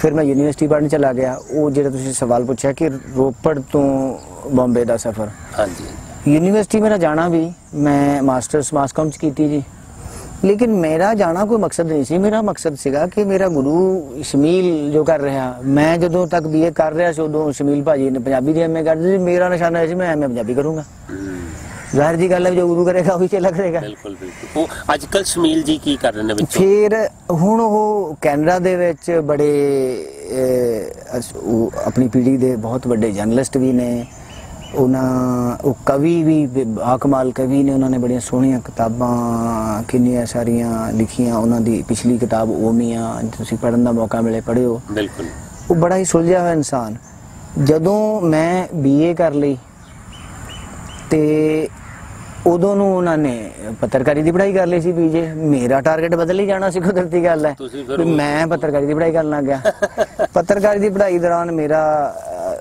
ਫਿਰ ਮੈਂ ਯੂਨੀਵਰਸਿਟੀ ਪੜ੍ਹਨ ਚਲਾ ਗਿਆ। ਉਹ ਜਿਹੜਾ ਤੁਸੀਂ ਸਵਾਲ ਪੁੱਛਿਆ ਕਿ ਰੋਪੜ ਤੋਂ ਬੰਬੇ ਦਾ ਸਫ਼ਰ। ਹਾਂਜੀ। ਯੂਨੀਵਰਸਿਟੀ ਮੇਰਾ ਜਾਣਾ ਵੀ ਮੈਂ ਮਾਸਟਰਸ ਮਾਸ ਕਾਮ ਚ ਕੀਤੀ ਜੀ। ਲੇਕਿਨ ਮੇਰਾ ਜਾਣਾ ਕੋਈ ਮਕਸਦ ਨਹੀਂ ਸੀ। ਮੇਰਾ ਮਕਸਦ ਸੀਗਾ ਕਿ ਮੇਰਾ ਗੁਰੂ ਸ਼ਮੀਲ ਜੋ ਕਰ ਰਿਹਾ ਮੈਂ ਜਦੋਂ ਤੱਕ ਬੀਏ ਕਰ ਰਿਹਾ ਸੀ ਉਦੋਂ ਸ਼ਮੀਲ ਭਾਜੀ ਨੇ ਪੰਜਾਬੀ ਦੀ ਐਮਏ ਕਰਦੇ ਸੀ ਮੇਰਾ ਨਿਸ਼ਾਨਾ ਸੀ ਮੈਂ ਐਮਏ ਪੰਜਾਬੀ ਕਰੂੰਗਾ। ਜ਼ਾਹਿਰ ਜੀ ਗੱਲ ਹੈ ਜੋ ਗੁਰੂ ਕਰੇਗਾ ਉਹੀ ਚੇਲਾ ਕਰੇਗਾ। ਬਿਲਕੁਲ ਬਿਲਕੁਲ। ਉਹ ਅੱਜ ਕੱਲ ਸ਼ਮੀਲ ਜੀ ਕੀ ਕਰ ਰਹੇ ਨੇ ਵਿੱਚੋਂ? ਫਿਰ ਹੁਣ ਉਹ ਕੈਨੇਡਾ ਦੇ ਵਿੱਚ ਬੜੇ ਆਪਣੀ ਪੀੜ੍ਹੀ ਦੇ ਬਹੁਤ ਵੱਡੇ ਜਰਨਲਿਸਟ ਵੀ ਨੇ। ਉਹਨਾਂ ਉਹ ਕਵੀ ਵੀ ਬ- ਕਮਾਲ ਕਵੀ ਨੇ। ਉਹਨਾਂ ਨੇ ਬੜੀਆਂ ਸੋਹਣੀਆਂ ਕਿਤਾਬਾਂ ਕਿੰਨੀਆਂ ਸਾਰੀਆਂ ਲਿਖੀਆਂ। ਉਹਨਾਂ ਦੀ ਪਿਛਲੀ ਕਿਤਾਬ ਓਮੀਆਂ ਤੁਸੀਂ ਪੜ੍ਹਨ ਦਾ ਮੌਕਾ ਮਿਲੇ ਪੜ੍ਹਿਓ। ਬਿਲਕੁਲ। ਉਹ ਬੜਾ ਹੀ ਸੁਲਝਿਆ ਹੋਇਆ ਇਨਸਾਨ। ਜਦੋਂ ਮੈਂ ਬੀਏ ਕਰ ਲਈ ਤੇ ਉਦੋਂ ਨੂੰ ਉਹਨਾਂ ਨੇ ਪੱਤਰਕਾਰੀ ਦੀ ਪੜ੍ਹਾਈ ਕਰ ਲਈ ਸੀ ਬੀਜੇ ਮੇਰਾ ਟਾਰਗੇਟ ਬਦਲ ਹੀ ਜਾਣਾ ਸੀ ਕੁਦਰਤੀ ਗੱਲ ਹੈ। ਵੀ ਮੈਂ ਪੱਤਰਕਾਰੀ ਦੀ ਪੜ੍ਹਾਈ ਕਰਨ ਲੱਗ ਗਿਆ। ਪੱਤਰਕਾਰੀ ਦੀ ਪੜ੍ਹਾਈ ਦੌਰਾਨ ਮੇਰਾ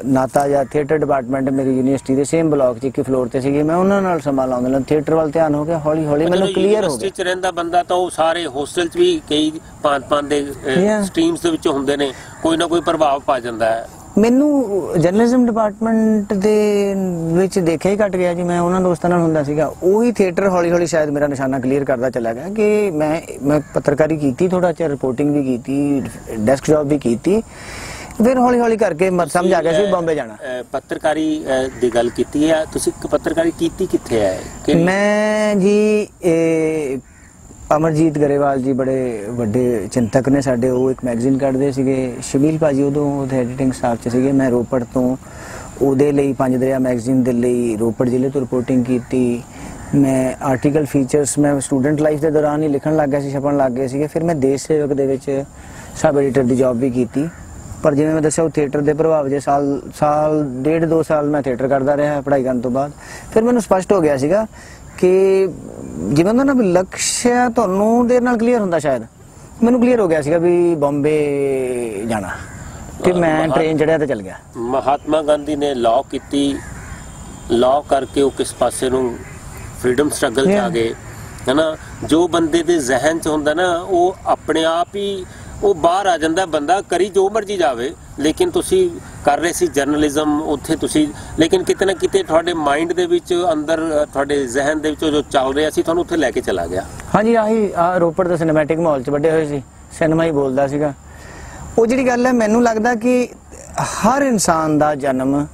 ਨਾਤਾ ਜਾਂ ਥੀਏਟਰ ਡਿਪਾਰਟਮੈਂਟ ਮੇਰੀ ਯੂਨੀਵਰਸਿਟੀ ਦੇ ਸੇਮ ਬਲਾਕ 'ਚ ਇੱਕ ਫਲੋਰ ਤੇ ਸੀਗੀ। ਮੈਂ ਉਹਨਾਂ ਨਾਲ ਸਮਾਂ ਲਾਉਂਦਾ ਲੱਗਾ ਥੀਏਟਰ ਵੱਲ ਧਿਆਨ ਹੋ ਗਿਆ। ਹੌਲੀ ਹੌਲੀ ਮੈਨੂੰ ਕਲੀਅਰ ਹੋ ਯੂਨੀਵਰਸਿਟੀ ਗਿਆ। ਚ ਰਹਿੰਦਾ ਬੰਦਾ ਤਾਂ ਉਹ ਸਾਰੇ ਹੋਸਟਲ ਚ ਵੀ ਕਈ ਪੰਜ ਪੰਜ ਦੇ. ਸਟਰੀਮਸ ਦੇ ਵਿੱਚ ਹੁੰਦੇ ਨੇ। ਕੋਈ ਨਾ ਕੋਈ ਪ੍ਰਭਾਵ ਪਾ ਜਾਂਦਾ ਹੈ। ਮੈਨੂੰ ਜਰਨਲਿਜ਼ਮ ਡਿਪਾਰਟਮੈਂਟ ਦੇ ਵਿੱਚ ਦੇਖਿਆ ਹੀ ਘਟ ਗਿਆ ਜੀ ਮੈਂ ਉਹਨਾਂ ਦੋਸਤਾਂ ਨਾਲ ਹੁੰਦਾ ਸੀਗਾ। ਉਹੀ ਥੀਏਟਰ ਹੌਲੀ ਹੌਲੀ ਸ਼ਾਇਦ ਮੇਰਾ ਨਿਸ਼ਾਨਾ ਕਲੀਅਰ ਕਰਦਾ ਚਲਾ ਗਿਆ ਕਿ ਮੈਂ ਮੈਂ ਪੱਤਰਕਾਰੀ ਕੀਤੀ ਥੋੜਾ ਚਿਰ ਰਿਪੋਰਟਿੰਗ ਵੀ ਕੀਤੀ ਡੈਸਕ ਜੌਬ ਵੀ ਕੀਤੀ। ਫਿਰ ਹੌਲੀ ਹੌਲੀ ਕਰਕੇ ਮਤ ਸਮਝ ਆ ਗਿਆ ਸੀ ਬੰਬੇ ਜਾਣਾ। ਪੱਤਰਕਾਰੀ ਦੀ ਗੱਲ ਕੀਤੀ ਹੈ। ਤੁਸੀਂ ਇੱਕ ਪੱਤਰਕਾਰੀ ਕੀਤੀ ਕਿੱਥੇ ਹੈ? ਮੈਂ ਜੀ ਅਮਰਜੀਤ ਗਰੇਵਾਲ ਜੀ ਬੜੇ ਵੱਡੇ ਚਿੰਤਕ ਨੇ ਸਾਡੇ, ਉਹ ਇੱਕ ਮੈਗਜ਼ੀਨ ਕੱਢਦੇ ਸੀਗੇ। ਸ਼ਮੀਲ ਭਾਜੀ ਉਦੋਂ ਉਹਦੇ ਐਡੀਟਿੰਗ ਸਟਾਫ 'ਚ ਸੀਗੇ, ਮੈਂ ਰੋਪੜ ਤੋਂ ਉਹਦੇ ਲਈ ਪੰਜ ਦਰਿਆ ਮੈਗਜ਼ੀਨ ਦੇ ਲਈ ਰੋਪੜ ਜ਼ਿਲ੍ਹੇ ਤੋਂ ਰਿਪੋਰਟਿੰਗ ਕੀਤੀ। ਮੈਂ ਆਰਟੀਕਲ ਫੀਚਰਸ ਮੈਂ ਸਟੂਡੈਂਟ ਲਾਈਫ ਦੇ ਦੌਰਾਨ ਹੀ ਲਿਖਣ ਲੱਗ ਗਿਆ ਸੀ, ਛਪਣ ਲੱਗ ਗਏ ਸੀਗੇ। ਫਿਰ ਮੈਂ ਦੇਸ਼ ਸੇਵਕ ਦੇ ਵਿੱਚ ਸਬ ਐਡੀਟਰ ਦੀ ਜੌਬ ਵੀ ਕੀਤੀ। ਪਰ ਜਿਵੇਂ ਮੈਂ ਦੱਸਿਆ, ਉਹ ਥੀਏਟਰ ਦੇ ਪ੍ਰਭਾਵ ਜੇ ਸਾਲ ਸਾਲ, ਡੇਢ ਦੋ ਸਾਲ ਮੈਂ ਥੀਏਟਰ ਕਰਦਾ ਰਿਹਾ ਪੜ੍ਹਾਈ ਕਰਨ ਤੋਂ ਬਾਅਦ। ਫਿਰ ਮੈਨੂੰ ਸਪਸ਼ਟ ਹੋ ਗਿਆ ਸੀਗਾ ਕਿ ਜਿਵੇਂ ਹੁੰਦਾ ਨਾ ਵੀ ਲਕਸ਼ ਤੁਹਾਨੂੰ ਦੇਰ ਨਾਲ ਕਲੀਅਰ ਹੁੰਦਾ ਸ਼ਾਇਦ? ਮੈਨੂੰ ਕਲੀਅਰ ਹੋ ਗਿਆ ਸੀਗਾ ਵੀ ਬੰਬੇ ਜਾਣਾ। ਤੇ ਮੈਂ ਟ੍ਰੇਨ ਚੜਿਆ ਤੇ ਚੱਲ ਗਿਆ। ਮਹਾਤਮਾ ਗਾਂਧੀ ਨੇ ਲਾਅ ਕੀਤੀ। ਲਾਅ ਕਰਕੇ ਉਹ ਕਿਸ ਪਾਸੇ ਨੂੰ ਫ੍ਰੀडम ਸਟਰਗਲ ਚ ਆ. ਗਏ। ਹੈਨਾ? ਜੋ ਬੰਦੇ ਦੇ ਜ਼ਿਹਨ ਚ ਹੁੰਦਾ ਨਾ ਉਹ ਆਪਣੇ ਆਪ ਹੀ ਉਹ ਬਾਹਰ ਆ ਜਾਂਦਾ ਬੰਦਾ ਕਰੀ ਜੋ ਮਰਜ਼ੀ ਜਾਵੇ ਲੇਕਿਨ ਤੁਸੀਂ ਕਰ ਰਹੇ ਸੀ ਜਰਨਲਿਜ਼ਮ ਉੱਥੇ ਤੁਸੀਂ ਲੇਕਿਨ ਕਿਤੇ ਨਾ ਕਿਤੇ ਤੁਹਾਡੇ ਮਾਈਂਡ ਦੇ ਵਿੱਚ ਅੰਦਰ ਤੁਹਾਡੇ ਜ਼ਿਹਨ ਦੇ ਵਿੱਚ ਜੋ ਚੱਲ ਰਿਹਾ ਸੀ ਤੁਹਾਨੂੰ ਉੱਥੇ ਲੈ ਕੇ ਚਲਾ ਗਿਆ। ਹਾਂਜੀ ਆਹੀ ਆ ਰੋਪੜ ਦੇ ਸਿਨੇਮੈਟਿਕ ਮਾਹੌਲ 'ਚ ਵੱਡੇ ਹੋਏ ਸੀ ਸਿਨੇਮਾ ਹੀ ਬੋਲਦਾ ਸੀਗਾ। ਉਹ ਜਿਹੜੀ ਗੱਲ ਹੈ ਮੈਨੂੰ ਲੱਗਦਾ ਕਿ ਹਰ ਇਨਸਾਨ ਦਾ ਜਨਮ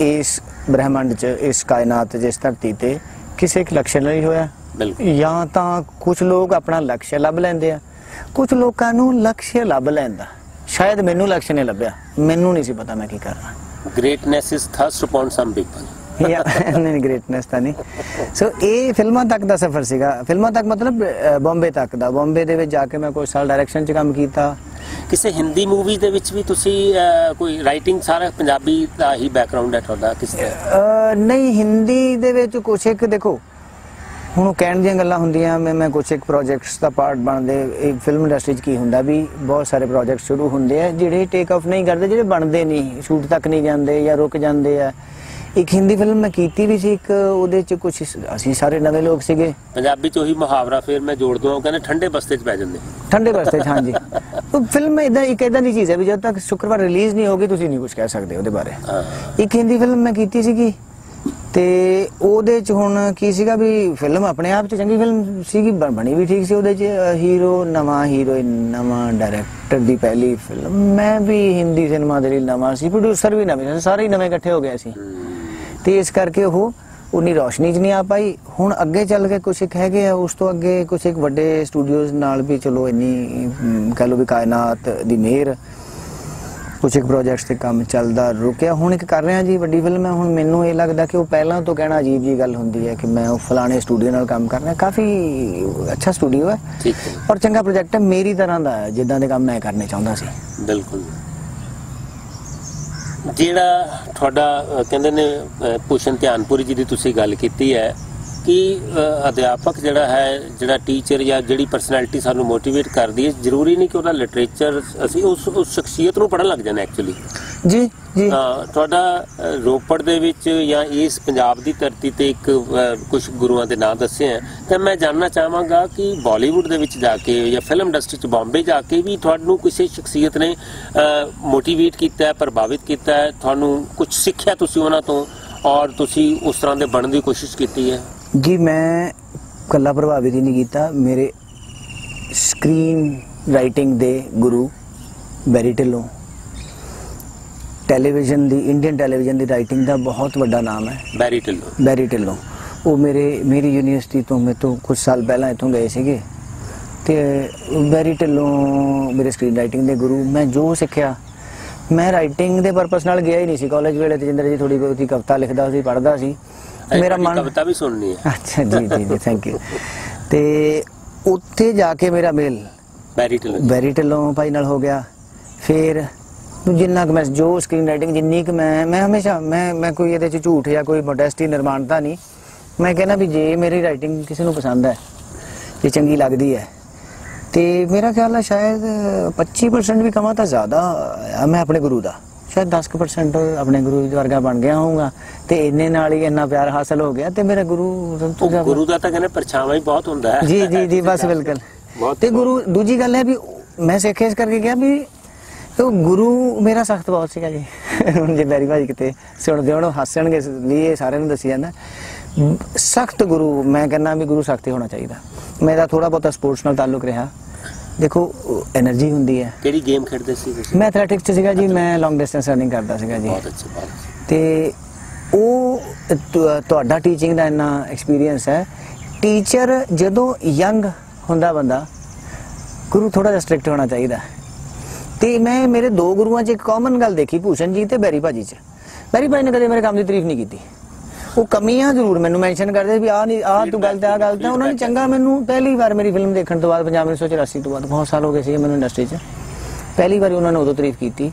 ਇਸ ਬ੍ਰਹਿਮੰਡ 'ਚ ਇਸ ਕਾਇਨਾਤ 'ਚ ਇਸ ਧਰਤੀ ਤੇ ਕਿਸੇ ਇੱਕ ਲਕਸ਼ ਲਈ ਹੋਇਆ। ਬਿਲਕੁਲ। ਜਾਂ ਤਾਂ ਕੁਝ ਲੋਕ ਆਪਣਾ ਲਕਸ਼ ਲੱਭ ਲੈਂਦੇ ਆ। ਕੁਝ ਲੋਕਾਂ ਨੂੰ ਲਕਸ਼ ਲੱਭ ਲੈਂਦਾ ਸ਼ਾਇਦ ਮੈਨੂੰ ਲਕਸ਼ ਨਹੀਂ ਲੱਭਿਆ। ਮੈਨੂੰ ਨਹੀਂ ਸੀ ਪਤਾ ਮੈਂ ਕੀ ਕਰਨਾ greatness is thrust upon some people ਜਾਂ ਨਹੀਂ ਗ੍ਰੇਟਨੈਸ ਤਾਂ ਨਹੀਂ। ਸੋ ਇਹ ਫਿਲਮਾਂ ਤੱਕ ਦਾ ਸਫ਼ਰ ਸੀਗਾ। ਫਿਲਮਾਂ ਤੱਕ ਮਤਲਬ ਬੰਬੇ ਤੱਕ ਦਾ। ਬੰਬੇ ਦੇ ਵਿੱਚ ਜਾ ਕੇ ਮੈਂ ਕੁਝ ਸਾਲ ਡਾਇਰੈਕਸ਼ਨ 'ਚ ਕੰਮ ਕੀਤਾ। ਕਿਸੇ ਹਿੰਦੀ ਮੂਵੀ ਦੇ ਵਿੱਚ ਵੀ ਤੁਸੀਂ ਕੋਈ ਰਾਈਟਿੰਗ ਸਾਰਾ ਪੰਜਾਬੀ ਦਾ ਹੀ ਬੈਕਗ੍ਰਾਉਂਡ ਹੈ ਤੁਹਾਡਾ ਕਿਸ ਤਰ੍ਹਾਂ? ਨਹੀਂ ਹਿੰਦੀ ਦੇ ਵਿੱਚ ਕੁਛ ਇੱਕ ਦੇਖੋ ਹੁਣ ਉਹ ਕਹਿਣ ਦੀਆਂ ਗੱਲਾਂ ਹੁੰਦੀਆਂ ਮੈਂ ਮੈਂ ਕੁਛ ਇੱਕ ਪ੍ਰੋਜੈਕਟਸ ਦਾ ਪਾਰਟ ਬਣਦੇ ਇੱਕ ਫਿਲਮ ਇੰਡਸਟਰੀ 'ਚ ਕੀ ਹੁੰਦਾ ਵੀ ਬਹੁਤ ਸਾਰੇ ਪ੍ਰੋਜੈਕਟ ਸ਼ੁਰੂ ਹੁੰਦੇ ਆ ਜਿਹੜੇ ਟੇਕ ਆਫ ਨਹੀਂ ਕਰਦੇ ਜਿਹੜੇ ਬਣਦੇ ਨਹੀਂ ਸ਼ੂਟ ਤੱਕ ਨਹੀਂ ਜਾਂਦੇ ਜਾਂ ਰੁਕ ਜਾਂਦੇ ਆ। ਇੱਕ ਹਿੰਦੀ ਫਿਲਮ ਮੈਂ ਕੀਤੀ ਵੀ ਸੀ ਇੱਕ ਉਹਦੇ 'ਚ ਕੁਝ ਅਸੀਂ ਸਾਰੇ ਨਵੇਂ ਲੋਕ ਸੀਗੇ। ਪੰਜਾਬੀ ਚ ਉਹੀ ਮੁਹਾਵਰਾ ਫਿਰ ਮੈਂ ਜੋੜ ਦਵਾਂ ਕਹਿੰਦੇ ਠੰਡੇ ਬਸਤੇ ਚ ਪੈ ਜਾਂਦੇ। ਠੰਡੇ ਬਸਤੇ 'ਚ ਹਾਂਜੀ। ਉਹ ਫਿਲਮ ਇਦਾਂ ਇੱਕ ਇਦਾਂ ਦੀ ਚੀਜ਼ ਹੈ ਵੀ ਜਦ ਤੱਕ ਸ਼ੁੱਕਰਵਾਰ ਰਿਲੀਜ਼ ਨਹੀਂ ਹੋਗੀ ਤੁਸੀਂ ਨਹੀਂ ਕੁਝ ਕਹਿ ਸਕਦੇ ਉਹਦੇ ਬਾਰੇ। ਇੱਕ ਹਿੰਦੀ ਫਿਲਮ ਮੈਂ ਕੀਤੀ ਸੀਗੀ ਤੇ ਉਹਦੇ ਚ ਹੁਣ ਕੀ ਸੀਗਾ ਵੀ ਫਿਲਮ ਆਪਣੇ ਆਪ ਚ ਚੰਗੀ ਫਿਲਮ ਸੀਗੀ ਬਣੀ ਵੀ ਠੀਕ ਸੀ ਉਹਦੇ ਚ ਹੀਰੋ ਨਵਾਂ ਹੀਰੋਇਨ ਨਵਾਂ ਡਾਇਰੈਕਟਰ ਦੀ ਪਹਿਲੀ ਫਿਲਮ। ਮੈਂ ਵੀ ਹਿੰਦੀ ਸਿਨੇਮਾ ਦੇ ਲਈ ਨਵਾਂ ਸੀ ਪ੍ਰੋਡਿਊਸਰ ਵੀ ਨਵੇਂ ਸੀ ਸਾਰੇ ਹੀ ਨਵੇਂ ਇਕੱਠੇ ਹੋ ਗਏ ਸੀ। ਤੇ ਇਸ ਕਰਕੇ ਉਹ ਉਨੀ ਰੋਸ਼ਨੀ 'ਚ ਨਹੀਂ ਆ ਪਾਈ। ਹੁਣ ਅੱਗੇ ਚੱਲ ਕੇ ਕੁਝ ਇੱਕ ਹੈਗੇ ਆ ਉਸ ਤੋਂ ਅੱਗੇ ਕੁਝ ਇੱਕ ਵੱਡੇ ਸਟੂਡੀਓਜ਼ ਨਾਲ ਵੀ ਚਲੋ ਇੰਨੀ ਅਮ, ਕਹਿ ਲਓ ਵੀ ਕਾਇਨਾਤ ਦੀ ਮਿਹਰ ਕੁਝ ਇੱਕ ਪ੍ਰੋਜੈਕਟਸ ਤੇ ਕੰਮ ਚੱਲਦਾ ਰੁਕਿਆ। ਹੁਣ ਇੱਕ ਕਰ ਰਿਹਾ ਜੀ ਵੱਡੀ ਫਿਲਮ ਹੈ। ਹੁਣ ਮੈਨੂੰ ਇਹ ਲੱਗਦਾ ਕਿ ਉਹ ਪਹਿਲਾਂ ਤੋਂ ਕਹਿਣਾ ਅਜੀਬ ਜੀ ਗੱਲ ਹੁੰਦੀ ਹੈ ਕਿ ਮੈਂ ਉਹ ਫਲਾਣੇ ਸਟੂਡੀਓ ਨਾਲ ਕੰਮ ਕਰ ਰਿਹਾ ਕਾਫੀ ਅੱਛਾ ਸਟੂਡੀਓ ਹੈ। ਠੀਕ ਹੈ। ਔਰ ਚੰਗਾ ਪ੍ਰੋਜੈਕਟ ਹੈ। ਮੇਰੀ ਤਰ੍ਹਾਂ ਦਾ ਹੈ। ਜਿੱਦਾਂ ਦੇ ਕੰਮ ਮੈਂ ਕਰਨੇ ਚਾਹੁੰਦਾ ਸੀ। ਬਿਲਕੁਲ। ਜਿਹੜਾ ਤੁਹਾਡਾ ਕਹਿੰਦੇ ਨੇ ਭੂਸ਼ਣ ਧਿਆਨਪੁਰੀ ਜੀ ਦੀ ਤੁਸੀਂ ਗੱਲ ਕੀਤੀ ਹੈ ਕਿ ਅਧਿਆਪਕ ਜਿਹੜਾ ਹੈ ਜਿਹੜਾ ਟੀਚਰ ਜਾਂ ਜਿਹੜੀ ਪਰਸਨੈਲਿਟੀ ਸਾਨੂੰ ਮੋਟੀਵੇਟ ਕਰਦੀ ਹੈ ਜ਼ਰੂਰੀ ਨਹੀਂ ਕਿ ਉਹਦਾ ਲਿਟਰੇਚਰ ਅਸੀਂ ਉਸ ਉਸ ਸ਼ਖਸੀਅਤ ਨੂੰ ਪੜ੍ਹਨ ਲੱਗ ਜਾਂਦੇ ਐਕਚੁਅਲੀ। ਜੀ ਜੀ। ਤੁਹਾਡਾ ਰੋਪੜ ਦੇ ਵਿੱਚ ਜਾਂ ਇਸ ਪੰਜਾਬ ਦੀ ਧਰਤੀ ਤੇ ਇੱਕ ਕੁਝ ਗੁਰੂਆਂ ਦੇ ਨਾਂ ਦੱਸੇ ਹੈ ਤਾਂ ਮੈਂ ਜਾਨਣਾ ਚਾਹਾਂਗਾ ਕਿ ਬਾਲੀਵੁੱਡ ਦੇ ਵਿੱਚ ਜਾ ਕੇ ਜਾਂ ਫਿਲਮ ਇੰਡਸਟਰੀ ਚ ਬੰਬੇ ਜਾ ਕੇ ਵੀ ਤੁਹਾਨੂੰ ਕਿਸੇ ਸ਼ਖਸੀਅਤ ਨੇ ਮੋਟੀਵੇਟ ਕੀਤਾ ਪ੍ਰਭਾਵਿਤ ਕੀਤਾ ਤੁਹਾਨੂੰ ਕੁਝ ਸਿੱਖਿਆ ਤੁਸੀਂ ਉਹਨਾਂ ਤੋਂ ਔਰ ਤੁਸੀਂ ਉਸ ਤਰ੍ਹਾਂ ਦੇ ਬਣਨ ਦੀ ਕੋਸ਼ਿਸ਼ ਕੀਤੀ ਹੈ? ਜੀ ਮੈਂ ਕੱਲਾ ਪ੍ਰਭਾਵਿਤ ਹੀ ਨਹੀਂ ਕੀਤਾ। ਮੇਰੇ ਸਕਰੀਨ ਰਾਈਟਿੰਗ ਦੇ ਗੁਰੂ ਬੈਰੀ ਢਿੱਲੋਂ। ਟੈਲੀਵਿਜ਼ਨ ਦੀ ਇੰਡੀਅਨ ਟੈਲੀਵਿਜ਼ਨ ਦੀ ਰਾਈਟਿੰਗ ਦਾ ਬਹੁਤ ਵੱਡਾ ਨਾਮ ਹੈ। ਬੈਰੀ ਢਿੱਲੋਂ। ਬੈਰੀ ਢਿੱਲੋਂ। ਉਹ ਮੇਰੇ ਮੇਰੀ ਯੂਨੀਵਰਸਿਟੀ ਤੋਂ ਮੈਂ ਤੋਂ ਕੁਝ ਸਾਲ ਪਹਿਲਾਂ ਇੱਥੋਂ ਗਏ ਸੀਗੇ। ਤੇ ਬੈਰੀ ਢਿੱਲੋਂ ਮੇਰੇ ਸਕਰੀਨ ਰਾਈਟਿੰਗ ਦੇ ਗੁਰੂ। ਮੈਂ ਜੋ ਸਿੱਖਿਆ ਮੈਂ ਰਾਈਟਿੰਗ ਦੇ ਪਰਪਸ ਨਾਲ ਗਿਆ ਹੀ ਨਹੀਂ ਸੀ। ਕਾਲਜ ਵੇਲੇ ਤੇ ਜਿੰਦਰ ਜੀ ਥੋੜੀ ਬਹੁਤੀ ਕਵਿਤਾ ਲਿਖਦਾ ਸੀ ਪੜ੍ਹਦਾ ਸੀ। ਮੇਰਾ ਮਨ ਕਵਿਤਾ ਵੀ ਸੁਣਨੀ ਹੈ। ਅੱਛਾ ਜੀ ਜੀ ਜੀ ਥੈਂਕ ਯੂ ਤੇ ਉੱਥੇ ਜਾ ਕੇ ਮੇਰਾ ਮੇਲ ਬੈਰੀ ਢਿੱਲੋਂ ਬੈਰੀ ਢਿੱਲੋਂ ਭਾਈ ਨਾਲ ਹੋ ਗਿਆ। ਫਿਰ ਜਿੰਨਾ ਕੁ ਮੈਂ ਜੋ ਸਕਰੀਨ ਰਾਈਟਿੰਗ ਜਿੰਨੀ ਕੁ ਮੈਂ ਮੈਂ ਹਮੇਸ਼ਾ ਮੈਂ ਮੈਂ ਕੋਈ ਇਹਦੇ ਚ ਝੂਠ ਜਾਂ ਕੋਈ ਮੋਡੈਸਟੀ ਨਿਰਮਾਣਤਾ ਨਹੀਂ। ਮੈਂ ਕਹਿੰਦਾ ਵੀ ਜੇ ਮੇਰੀ ਰਾਈਟਿੰਗ ਕਿਸੇ ਨੂੰ ਪਸੰਦ ਹੈ ਜੇ ਚੰਗੀ ਲੱਗਦੀ ਹੈ ਤੇ ਮੇਰਾ ਖਿਆਲ ਹੈ ਸ਼ਾਇਦ 25% ਵੀ ਕਮਾ ਤਾਂ ਜ਼ਿਆਦਾ ਮੈਂ ਆਪਣੇ ਗੁਰੂ ਦਾ। ਸ਼ਾਇਦ 10% ਆਪਣੇ ਗੁਰੂ ਜੀ ਵਰਗਾ ਬਣ ਗਿਆ ਹੋਊਗਾ ਤੇ ਇੰਨੇ ਨਾਲ ਹੀ ਇੰਨਾ ਪਿਆਰ ਹਾਸਲ ਹੋ ਗਿਆ ਤੇ ਮੇਰਾ ਗੁਰੂ ਗੁਰੂ ਦਾ ਤਾਂ ਕਹਿੰਦੇ ਪਰਛਾਵਾਂ ਹੀ ਬਹੁਤ ਹੁੰਦਾ ਹੈ। ਜੀ ਜੀ ਜੀ ਬਸ ਬਿਲਕੁਲ। ਤੇ ਗੁਰੂ ਦੂਜੀ ਗੱਲ ਹੈ ਵੀ ਮੈਂ ਸਿੱਖਿਆ ਇਸ ਕਰਕੇ ਗਿਆ ਵੀ ਉਹ ਗੁਰੂ ਮੇਰਾ ਸਖਤ ਬਹੁਤ ਸੀਗਾ ਜੀ। ਹੁਣ ਜੇ ਬੈਰੀ ਭਾਜੀ ਕਿਤੇ ਸੁਣਦੇ ਹੋਣ ਹੱਸਣਗੇ ਵੀ ਇਹ ਸਾਰਿਆਂ ਨੂੰ ਦੱਸੀ ਜਾਂਦਾ। ਸਖਤ ਗੁਰੂ ਮੈਂ ਕਹਿੰਦਾ ਵੀ ਗੁਰੂ ਸਖਤ ਹੋਣਾ ਚਾਹੀਦਾ। ਮੇਰਾ ਥੋੜਾ ਬਹੁਤਾ ਸਪੋਰਟਸ ਨਾਲ ਤਾਲੁਕ ਰਿਹਾ। ਦੇਖੋ એનર્ਜੀ ਹੁੰਦੀ ਹੈ। ਕਿਹੜੀ ਗੇਮ ਖੇਡਦੇ ਸੀ ਤੁਸੀਂ? ਮੈਂ ਐਥਲੈਟਿਕਸ 'ਚ ਸੀਗਾ ਜੀ ਮੈਂ ਲੌਂਗ ਡਿਸਟੈਂਸ ਰਨਿੰਗ ਕਰਦਾ ਸੀਗਾ ਜੀ। ਬਹੁਤ ਅੱਛੀ ਬਾਤ ਤੇ ਉਹ ਤੁਹਾਡਾ ਟੀਚਿੰਗ ਦਾ ਇੰਨਾ ਐਕਸਪੀਰੀਅੰਸ ਹੈ। ਟੀਚਰ ਜਦੋਂ ਯੰਗ ਹੁੰਦਾ ਬੰਦਾ ਗੁਰੂ ਥੋੜਾ ਜਿਹਾ ਸਟ੍ਰਿਕਟ ਹੋਣਾ ਚਾਹੀਦਾ। ਤੇ ਮੈਂ ਮੇਰੇ ਦੋ ਗੁਰੂਆਂ 'ਚ ਇੱਕ ਕਾਮਨ ਗੱਲ ਦੇਖੀ ਭੂਸ਼ਣ ਜੀ ਤੇ ਬੈਰੀ ਭਾਜੀ 'ਚ। ਬੈਰੀ ਭਾਈ ਨੇ ਕਦੇ ਮੇਰੇ ਕੰਮ ਦੀ ਤਾਰੀਫ ਨਹੀਂ ਕੀਤੀ। ਉਹ ਕਮੀਆਂ ਜ਼ਰੂਰ ਮੈਨੂੰ ਮੈਂਸ਼ਨ ਕਰਦੇ ਵੀ ਆਹ ਨਹੀਂ ਆਹ ਤੂੰ ਗਲਤ ਆ ਗਲਤ ਆ ਉਹਨਾਂ ਨੇ ਚੰਗਾ ਮੈਨੂੰ ਪਹਿਲੀ ਵਾਰ ਮੇਰੀ ਫਿਲਮ ਦੇਖਣ ਤੋਂ ਬਾਅਦ ਪੰਜਾਬ 1984 ਤੋਂ ਬਾਅਦ ਬਹੁਤ ਸਾਲ ਹੋ ਗਏ ਸੀ ਮੈਨੂੰ ਇੰਡਸਟਰੀ 'ਚ। ਪਹਿਲੀ ਵਾਰੀ ਉਹਨਾਂ ਨੇ ਉਦੋਂ ਤਾਰੀਫ ਕੀਤੀ।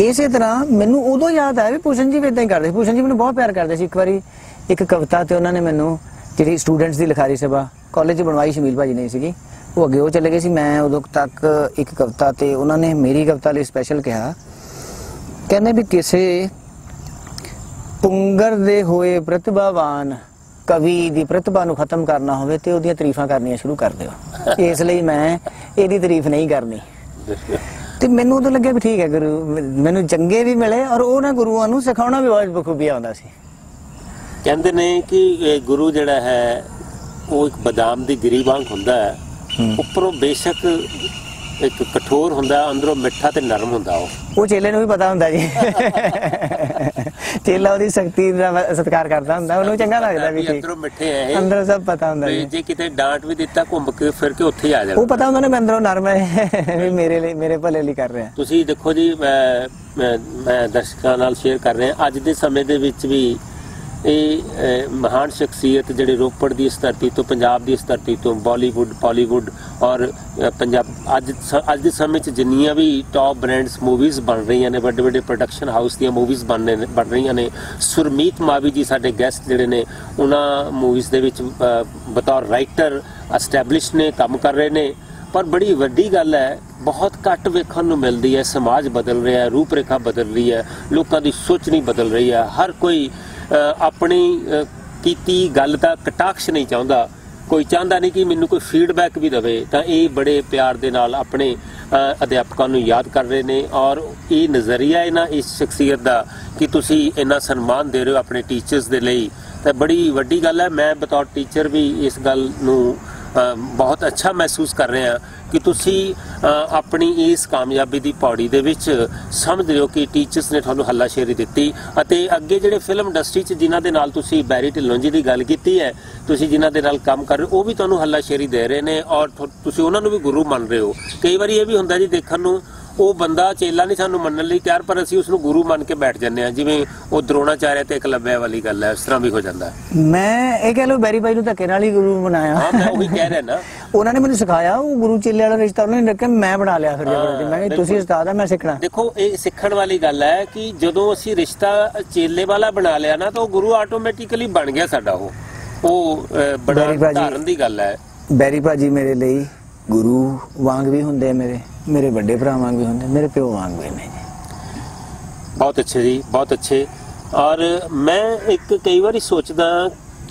ਇਸੇ ਤਰ੍ਹਾਂ ਮੈਨੂੰ ਉਦੋਂ ਯਾਦ ਆਇਆ ਵੀ ਭੂਸ਼ਣ ਜੀ ਵੀ ਇਦਾਂ ਹੀ ਕਰਦੇ ਸੀ। ਭੂਸ਼ਣ ਜੀ ਮੈਨੂੰ ਬਹੁਤ ਪਿਆਰ ਕਰਦੇ ਸੀ। ਇੱਕ ਵਾਰੀ ਇੱਕ ਕਵਿਤਾ ਤੇ ਉਹਨਾਂ ਨੇ ਮੈਨੂੰ ਜਿਹੜੀ ਸਟੂਡੈਂਟਸ ਦੀ ਲਿਖਾਰੀ ਸਭਾ ਕਾਲਜ 'ਚ ਬਣਵਾਈ ਸ਼ਮੀਲ ਭਾਜੀ ਨਹੀਂ ਸੀਗੀ ਉਹ ਅੱਗੇ ਉਹ ਚਲੇ ਗਏ ਸੀ। ਮੈਂ ਉਦੋਂ ਤੱਕ ਇੱਕ ਕਵਿਤਾ ਤੇ ਉਹਨਾਂ ਨੇ ਮੇਰੀ ਕਵਿਤਾ ਲਈ ਸਪੈਸ਼ਲ ਕਿਹਾ। ਕਹਿੰਦੇ ਵੀ ਕਿਸੇ ਪੁੰਗਰ ਦੇ ਹੋਏ ਪ੍ਰਤਿਭਾਵਾਨ ਕਵੀ ਦੀ ਪ੍ਰਤਿਭਾ ਨੂੰ ਖਤਮ ਕਰਨਾ ਹੋਵੇ ਤੇ ਉਹਦੀਆਂ ਤਾਰੀਫਾਂ ਕਰਨੀਆਂ ਸ਼ੁਰੂ ਕਰ ਦਿਓ। ਇਸ ਲਈ ਮੈਂ ਇਹਦੀ ਤਾਰੀਫ ਨਹੀਂ ਕਰਨੀ। ਤੇ ਮੈਨੂੰ ਉਦੋਂ ਲੱਗਿਆ ਵੀ ਠੀਕ ਹੈ ਗੁਰੂ ਮੈਨੂੰ ਚੰਗੇ ਵੀ ਮਿਲੇ ਔਰ ਉਹ ਨਾ ਗੁਰੂਆਂ ਨੂੰ ਸਿਖਾਉਣਾ ਵੀ ਬਹੁਤ ਬਖੂਬੀ ਆਉਂਦਾ ਸੀ। ਕਹਿੰਦੇ ਨੇ ਕਿ ਗੁਰੂ ਜਿਹੜਾ ਹੈ ਉਹ ਇੱਕ ਬਦਾਮ ਦੀ ਗਿਰੀ ਵਾਂਗ ਹੁੰਦਾ ਹੈ। ਉੱਪਰੋਂ ਬੇਸ਼ੱਕ ਇੱਕ ਕਠੋਰ ਹੁੰਦਾ ਅੰਦਰੋਂ ਮਿੱਠਾ ਤੇ ਨਰਮ ਹੁੰਦਾ ਉਹ। ਉਹ ਚੇਲੇ ਨੂੰ ਵੀ ਪਤਾ ਹੁੰਦਾ ਜੀ। ਚੇਲਾ ਉਹਦੀ ਸ਼ਕਤੀ ਦਾ ਸਤਿਕਾਰ ਕਰਦਾ ਹੁੰਦਾ ਉਹਨੂੰ ਚੰਗਾ ਲੱਗਦਾ ਵੀ ਠੀਕ। ਅੰਦਰੋਂ ਮਿੱਠੇ ਹੈ ਇਹ। ਅੰਦਰ ਸਭ ਪਤਾ ਹੁੰਦਾ ਜੀ। ਜੇ ਕਿਤੇ ਡਾਂਟ ਵੀ ਦਿੱਤਾ ਘੁੰਮ ਕੇ ਫਿਰ ਕੇ ਉੱਥੇ ਹੀ ਆ ਉਹ ਜਾਣਾ ਪਤਾ ਹੁੰਦਾ ਨੇ ਮੈਂ ਅੰਦਰੋਂ ਨਰਮ ਹੈ ਵੀ ਮੇਰੇ ਲਈ ਮੇਰੇ ਭਲੇ ਲਈ ਕਰ ਰਿਹਾ। ਤੁਸੀਂ ਦੇਖੋ ਜੀ ਮੈਂ ਮੈਂ ਦਰਸ਼ਕਾਂ ਨਾਲ ਸ਼ੇਅਰ ਕਰ ਰਿਹਾ। ਅੱਜ ਦੇ ਸਮੇਂ ਦੇ ਵਿੱਚ ਵੀ ਇਹ ਮਹਾਨ ਸ਼ਖਸੀਅਤ ਜਿਹੜੇ ਰੋਪੜ ਦੀ ਇਸ ਧਰਤੀ ਤੋਂ, ਪੰਜਾਬ ਦੀ ਇਸ ਧਰਤੀ ਤੋਂ, ਬਾਲੀਵੁੱਡ, ਪਾਲੀਵੁੱਡ ਔਰ ਪੰਜਾਬ, ਅੱਜ ਸ- ਅੱਜ ਦੇ ਸਮੇਂ 'ਚ ਜਿੰਨੀਆਂ ਵੀ ਟੌਪ ਬ੍ਰਾਂਡਸ ਮੂਵੀਜ਼ ਬਣ ਰਹੀਆਂ ਨੇ ਵੱਡੇ ਵੱਡੇ ਪ੍ਰੋਡਕਸ਼ਨ ਹਾਊਸ ਦੀਆਂ ਮੂਵੀਜ਼ ਬਣਨੇ ਬਣ ਰਹੀਆਂ ਨੇ, ਸੁਰਮੀਤ ਮਾਵੀ ਜੀ ਸਾਡੇ ਗੈਸਟ ਜਿਹੜੇ ਨੇ, ਉਹਨਾਂ ਮੂਵੀਜ਼ ਦੇ ਵਿੱਚ ਬਤੌਰ ਰਾਈਟਰ ਐਸਟੈਬਲਿਸ਼ ਨੇ, ਕੰਮ ਕਰ ਰਹੇ ਨੇ, ਪਰ ਬੜੀ ਵੱਡੀ ਗੱਲ ਹੈ, ਬਹੁਤ ਘੱਟ ਵੇਖਣ ਨੂੰ ਮਿਲਦੀ ਹੈ, ਸਮਾਜ ਬਦਲ ਰਿਹਾ ਹੈ, ਰੂਪਰੇਖਾ ਬਦਲ ਰਹੀ ਹੈ, ਲੋਕਾਂ ਦੀ ਸੋਚ ਨਹੀਂ ਬਦਲ ਰਹੀ ਹੈ, ਹਰ ਕੋਈ ਆਪਣੀ ਕੀਤੀ ਗੱਲ ਦਾ ਕਟਾਕਸ਼ ਨਹੀਂ ਚਾਹੁੰਦਾ। ਕੋਈ ਚਾਹੁੰਦਾ ਨਹੀਂ ਕਿ ਮੈਨੂੰ ਕੋਈ ਫੀਡਬੈਕ ਵੀ ਦੇਵੇ। ਤਾਂ ਇਹ ਬੜੇ ਪਿਆਰ ਦੇ ਨਾਲ ਆਪਣੇ ਅਧਿਆਪਕਾਂ ਨੂੰ ਯਾਦ ਕਰ ਰਹੇ ਨੇ ਔਰ ਇਹ ਨਜ਼ਰੀਆ ਇਹਨਾਂ ਇਸ ਸ਼ਖਸੀਅਤ ਦਾ ਕਿ ਤੁਸੀਂ ਇੰਨਾ ਸਨਮਾਨ ਦੇ ਰਹੇ ਹੋ ਆਪਣੇ ਟੀਚਰਸ ਦੇ ਲਈ। ਤਾਂ ਬੜੀ ਵੱਡੀ ਗੱਲ ਹੈ। ਮੈਂ ਬਤੌਰ ਟੀਚਰ ਵੀ ਇਸ ਗੱਲ ਨੂੰ ਬਹੁਤ ਅੱਛਾ ਮਹਿਸੂਸ ਕਰ ਰਹੇ ਹਾਂ ਕਿ ਤੁਸੀਂ ਆਪਣੀ ਇਸ ਕਾਮਯਾਬੀ ਦੀ ਪੌੜੀ ਦੇ ਵਿੱਚ ਸਮਝ ਲਿਓ ਕਿ ਟੀਚਰਸ ਨੇ ਤੁਹਾਨੂੰ ਹੱਲਾਸ਼ੇਰੀ ਦਿੱਤੀ ਅਤੇ ਅੱਗੇ ਜਿਹੜੇ ਫਿਲਮ ਇੰਡਸਟਰੀ 'ਚ ਜਿਨ੍ਹਾਂ ਦੇ ਨਾਲ ਤੁਸੀਂ ਬੈਰੀ ਢਿੱਲੋਂ ਜੀ ਦੀ ਗੱਲ ਕੀਤੀ ਹੈ, ਤੁਸੀਂ ਜਿਨ੍ਹਾਂ ਦੇ ਨਾਲ ਕੰਮ ਕਰ ਰਹੇ ਹੋ, ਉਹ ਵੀ ਤੁਹਾਨੂੰ ਹੱਲਾਸ਼ੇਰੀ ਦੇ ਰਹੇ ਨੇ ਔਰ ਤੁਸੀਂ ਉਹਨਾਂ ਨੂੰ ਵੀ ਗੁਰੂ ਮੰਨ ਰਹੇ ਹੋ। ਕਈ ਵਾਰੀ ਇਹ ਵੀ ਹੁੰਦਾ ਜੀ ਦੇਖਣ ਨੂੰ ਉਹ ਬੰਦਾ ਚੇਲਾ ਨਹੀਂ ਸਾਨੂੰ ਮੰਨਣ ਲਈ ਤਿਆਰ ਪਰ ਅਸੀਂ ਉਸ ਨੂੰ ਗੁਰੂ ਮੰਨ ਕੇ ਬੈਠ ਜੰਨੇ ਆ ਜਿਵੇਂ ਉਹ ਦਰੋਣਾਚਾਰਿਆ ਤੇ ਇਕਲਵਿਆ ਵਾਲੀ ਗੱਲ ਹੈ ਇਸ ਤਰ੍ਹਾਂ ਵੀ ਹੋ ਜਾਂਦਾ ਮੈਂ ਇਹ ਕਹਿ ਲਓ ਬੈਰੀ ਬਾਈ ਨੂੰ ਧੱਕੇ ਨਾਲ ਹੀ ਗੁਰੂ ਬਣਾਇਆ। ਹਾਂ ਮੈਂ ਉਹੀ ਕਹਿ ਰਿਹਾ ਨਾ। ਉਹਨਾਂ ਨੇ ਮੈਨੂੰ ਸਿਖਾਇਆ ਉਹ ਗੁਰੂ ਚੇਲੇ ਵਾਲਾ ਰਿਸ਼ਤਾ ਉਹਨਾਂ ਨੇ ਰੱਖਿਆ ਮੈਂ ਬਣਾ ਲਿਆ ਫਿਰ ਮੈਂ ਕਿਹਾ। ਤੁਸੀਂ ਉਸਤਾਦ ਆ ਮੈਂ ਸਿੱਖਣਾ। ਦੇਖੋ ਇਹ ਸਿੱਖਣ ਵਾਲੀ ਗੱਲ ਹੈ ਕਿ ਜਦੋਂ ਅਸੀਂ ਰਿਸ਼ਤਾ ਚੇਲੇ ਵਾਲਾ ਬਣਾ ਲਿਆ ਨਾ ਤਾਂ ਉਹ ਗੁਰੂ ਆਟੋਮੈਟਿਕਲੀ ਬਣ ਗਿਆ ਸਾਡਾ ਉਹ। ਉਹ ਬੜਾ। ਧਾਰਨ ਦੀ ਗੱਲ ਹੈ। ਬੈਰੀ ਭਾਜੀ ਮੇਰੇ ਲਈ ਗੁਰੂ ਵਾਂਗ ਵੀ ਹੁੰਦੇ ਮੇਰੇ। ਮੇਰੇ ਵੱਡੇ ਭਰਾ ਵਾਂਗ ਵੀ ਹੁੰਦੇ, ਮੇਰੇ ਪਿਓ ਵਾਂਗ ਵੀ ਨੇ। ਬਹੁਤ ਅੱਛੇ ਜੀ, ਬਹੁਤ ਅੱਛੇ। ਔਰ ਮੈਂ ਇੱਕ ਕਈ ਵਾਰੀ ਸੋਚਦਾ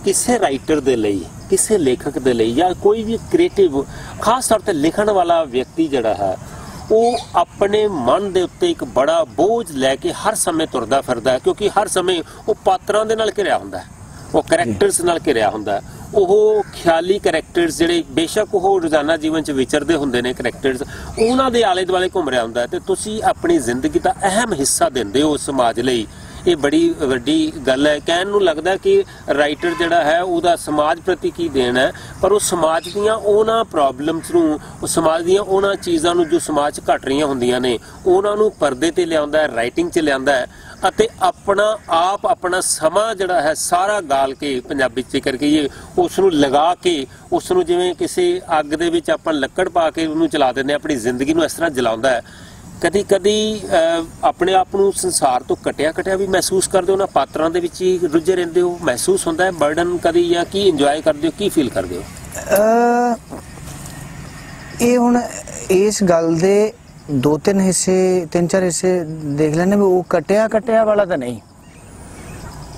ਕਿਸੇ ਰਾਈਟਰ ਦੇ ਲਈ, ਕਿਸੇ ਲੇਖਕ ਦੇ ਲਈ ਜਾਂ ਕੋਈ ਵੀ ਕ੍ਰੀਏਟਿਵ ਖਾਸ ਤੌਰ ਤੇ ਲਿਖਣ ਵਾਲਾ ਵਿਅਕਤੀ ਜਿਹੜਾ ਹੈ, ਉਹ ਆਪਣੇ ਮਨ ਦੇ ਉੱਤੇ ਇੱਕ ਬੜਾ ਬੋਝ ਲੈ ਕੇ ਹਰ ਸਮੇਂ ਤੁਰਦਾ ਫਿਰਦਾ ਕਿਉਂਕਿ ਹਰ ਸਮੇਂ ਉਹ ਪਾਤਰਾਂ ਦੇ ਨਾਲ ਘਿਰਿਆ ਹੁੰਦਾ ਹੈ। ਉਹ ਕੈਰੈਕਟਰਸ ਨਾਲ ਘਿਰਿਆ ਹੁੰਦਾ ਉਹ ਖਿਆਲੀ ਕੈਰੈਕਟਰਸ ਜਿਹੜੇ ਬੇਸ਼ੱਕ ਉਹ ਰੋਜ਼ਾਨਾ ਜੀਵਨ 'ਚ ਵਿਚਰਦੇ ਹੁੰਦੇ ਨੇ ਕੈਰੈਕਟਰਸ ਉਹਨਾਂ ਦੇ ਆਲੇ ਦੁਆਲੇ ਘੁੰਮ ਰਿਹਾ ਹੁੰਦਾ ਹੈ ਤੇ ਤੁਸੀਂ ਆਪਣੀ ਜ਼ਿੰਦਗੀ ਦਾ ਅਹਿਮ ਹਿੱਸਾ ਦਿੰਦੇ ਹੋ ਸਮਾਜ ਲਈ। ਇਹ ਬੜੀ ਵੱਡੀ ਗੱਲ ਹੈ। ਕਹਿਣ ਨੂੰ ਲੱਗਦਾ ਕਿ ਰਾਈਟਰ ਜਿਹੜਾ ਹੈ, ਉਹਦਾ ਸਮਾਜ ਪ੍ਰਤੀ ਕੀ ਦੇਣ ਹੈ, ਪਰ ਉਹ ਸਮਾਜ ਦੀਆਂ ਉਹਨਾਂ ਪ੍ਰੋਬਲਮਸ ਨੂੰ, ਉਹ ਸਮਾਜ ਦੀਆਂ ਉਹਨਾਂ ਚੀਜ਼ਾਂ ਨੂੰ ਜੋ ਸਮਾਜ 'ਚ ਘਟ ਰਹੀਆਂ ਹੁੰਦੀਆਂ ਨੇ, ਉਹਨਾਂ ਨੂੰ ਪਰਦੇ ਤੇ ਲਿਆਉਂਦਾ ਹੈ ਰਾਈਟਿੰਗ 'ਚ ਲਿਆਉਂਦਾ ਹੈ। ਅਤੇ ਆਪਣਾ ਆਪ ਆਪਣਾ ਸਮਾਂ ਜਿਹੜਾ ਹੈ ਸਾਰਾ ਗਾਲ ਕੇ ਪੰਜਾਬੀ ਚ ਜ਼ਿਕਰ ਕਹੀਏ ਉਸ ਨੂੰ ਲਗਾ ਕੇ ਉਸ ਨੂੰ ਜਿਵੇਂ ਕਿਸੇ ਅੱਗ ਦੇ ਵਿੱਚ ਆਪਾਂ ਲੱਕੜ ਪਾ ਕੇ ਉਹਨੂੰ ਚਲਾ ਦਿੰਦੇ ਹਾਂ, ਆਪਣੀ ਜ਼ਿੰਦਗੀ ਨੂੰ ਇਸ ਤਰ੍ਹਾਂ ਜਲਾਉਂਦਾ ਹੈ। ਕਦੀ ਕਦੀ ਆਪਣੇ ਆਪ ਨੂੰ ਸੰਸਾਰ ਤੋਂ ਕਟਿਆ ਕਟਿਆ ਵੀ ਮਹਿਸੂਸ ਕਰਦੇ ਹੋ ਨਾ ਪਾਤਰਾਂ ਦੇ ਵਿੱਚ ਹੀ ਰੁੱਝੇ ਰਹਿੰਦੇ ਹੋ ਮਹਿਸੂਸ ਹੁੰਦਾ ਹੈ ਬਰਡਨ ਕਦੀ ਜਾਂ ਕੀ ਇੰਜੋਏ ਕਰਦੇ ਹੋ ਕੀ ਫੀਲ ਕਰਦੇ ਹੋ? ਇਹ ਹੁਣ ਇਸ ਗੱਲ ਦੇ ਦੋ ਤਿੰਨ ਹਿੱਸੇ ਤਿੰਨ ਚਾਰ ਹਿੱਸੇ ਦੇਖ ਲੈਣੇ ਵੀ ਉਹ ਕਟਿਆ ਕਟਿਆ ਵਾਲਾ ਤਾਂ ਨਹੀਂ।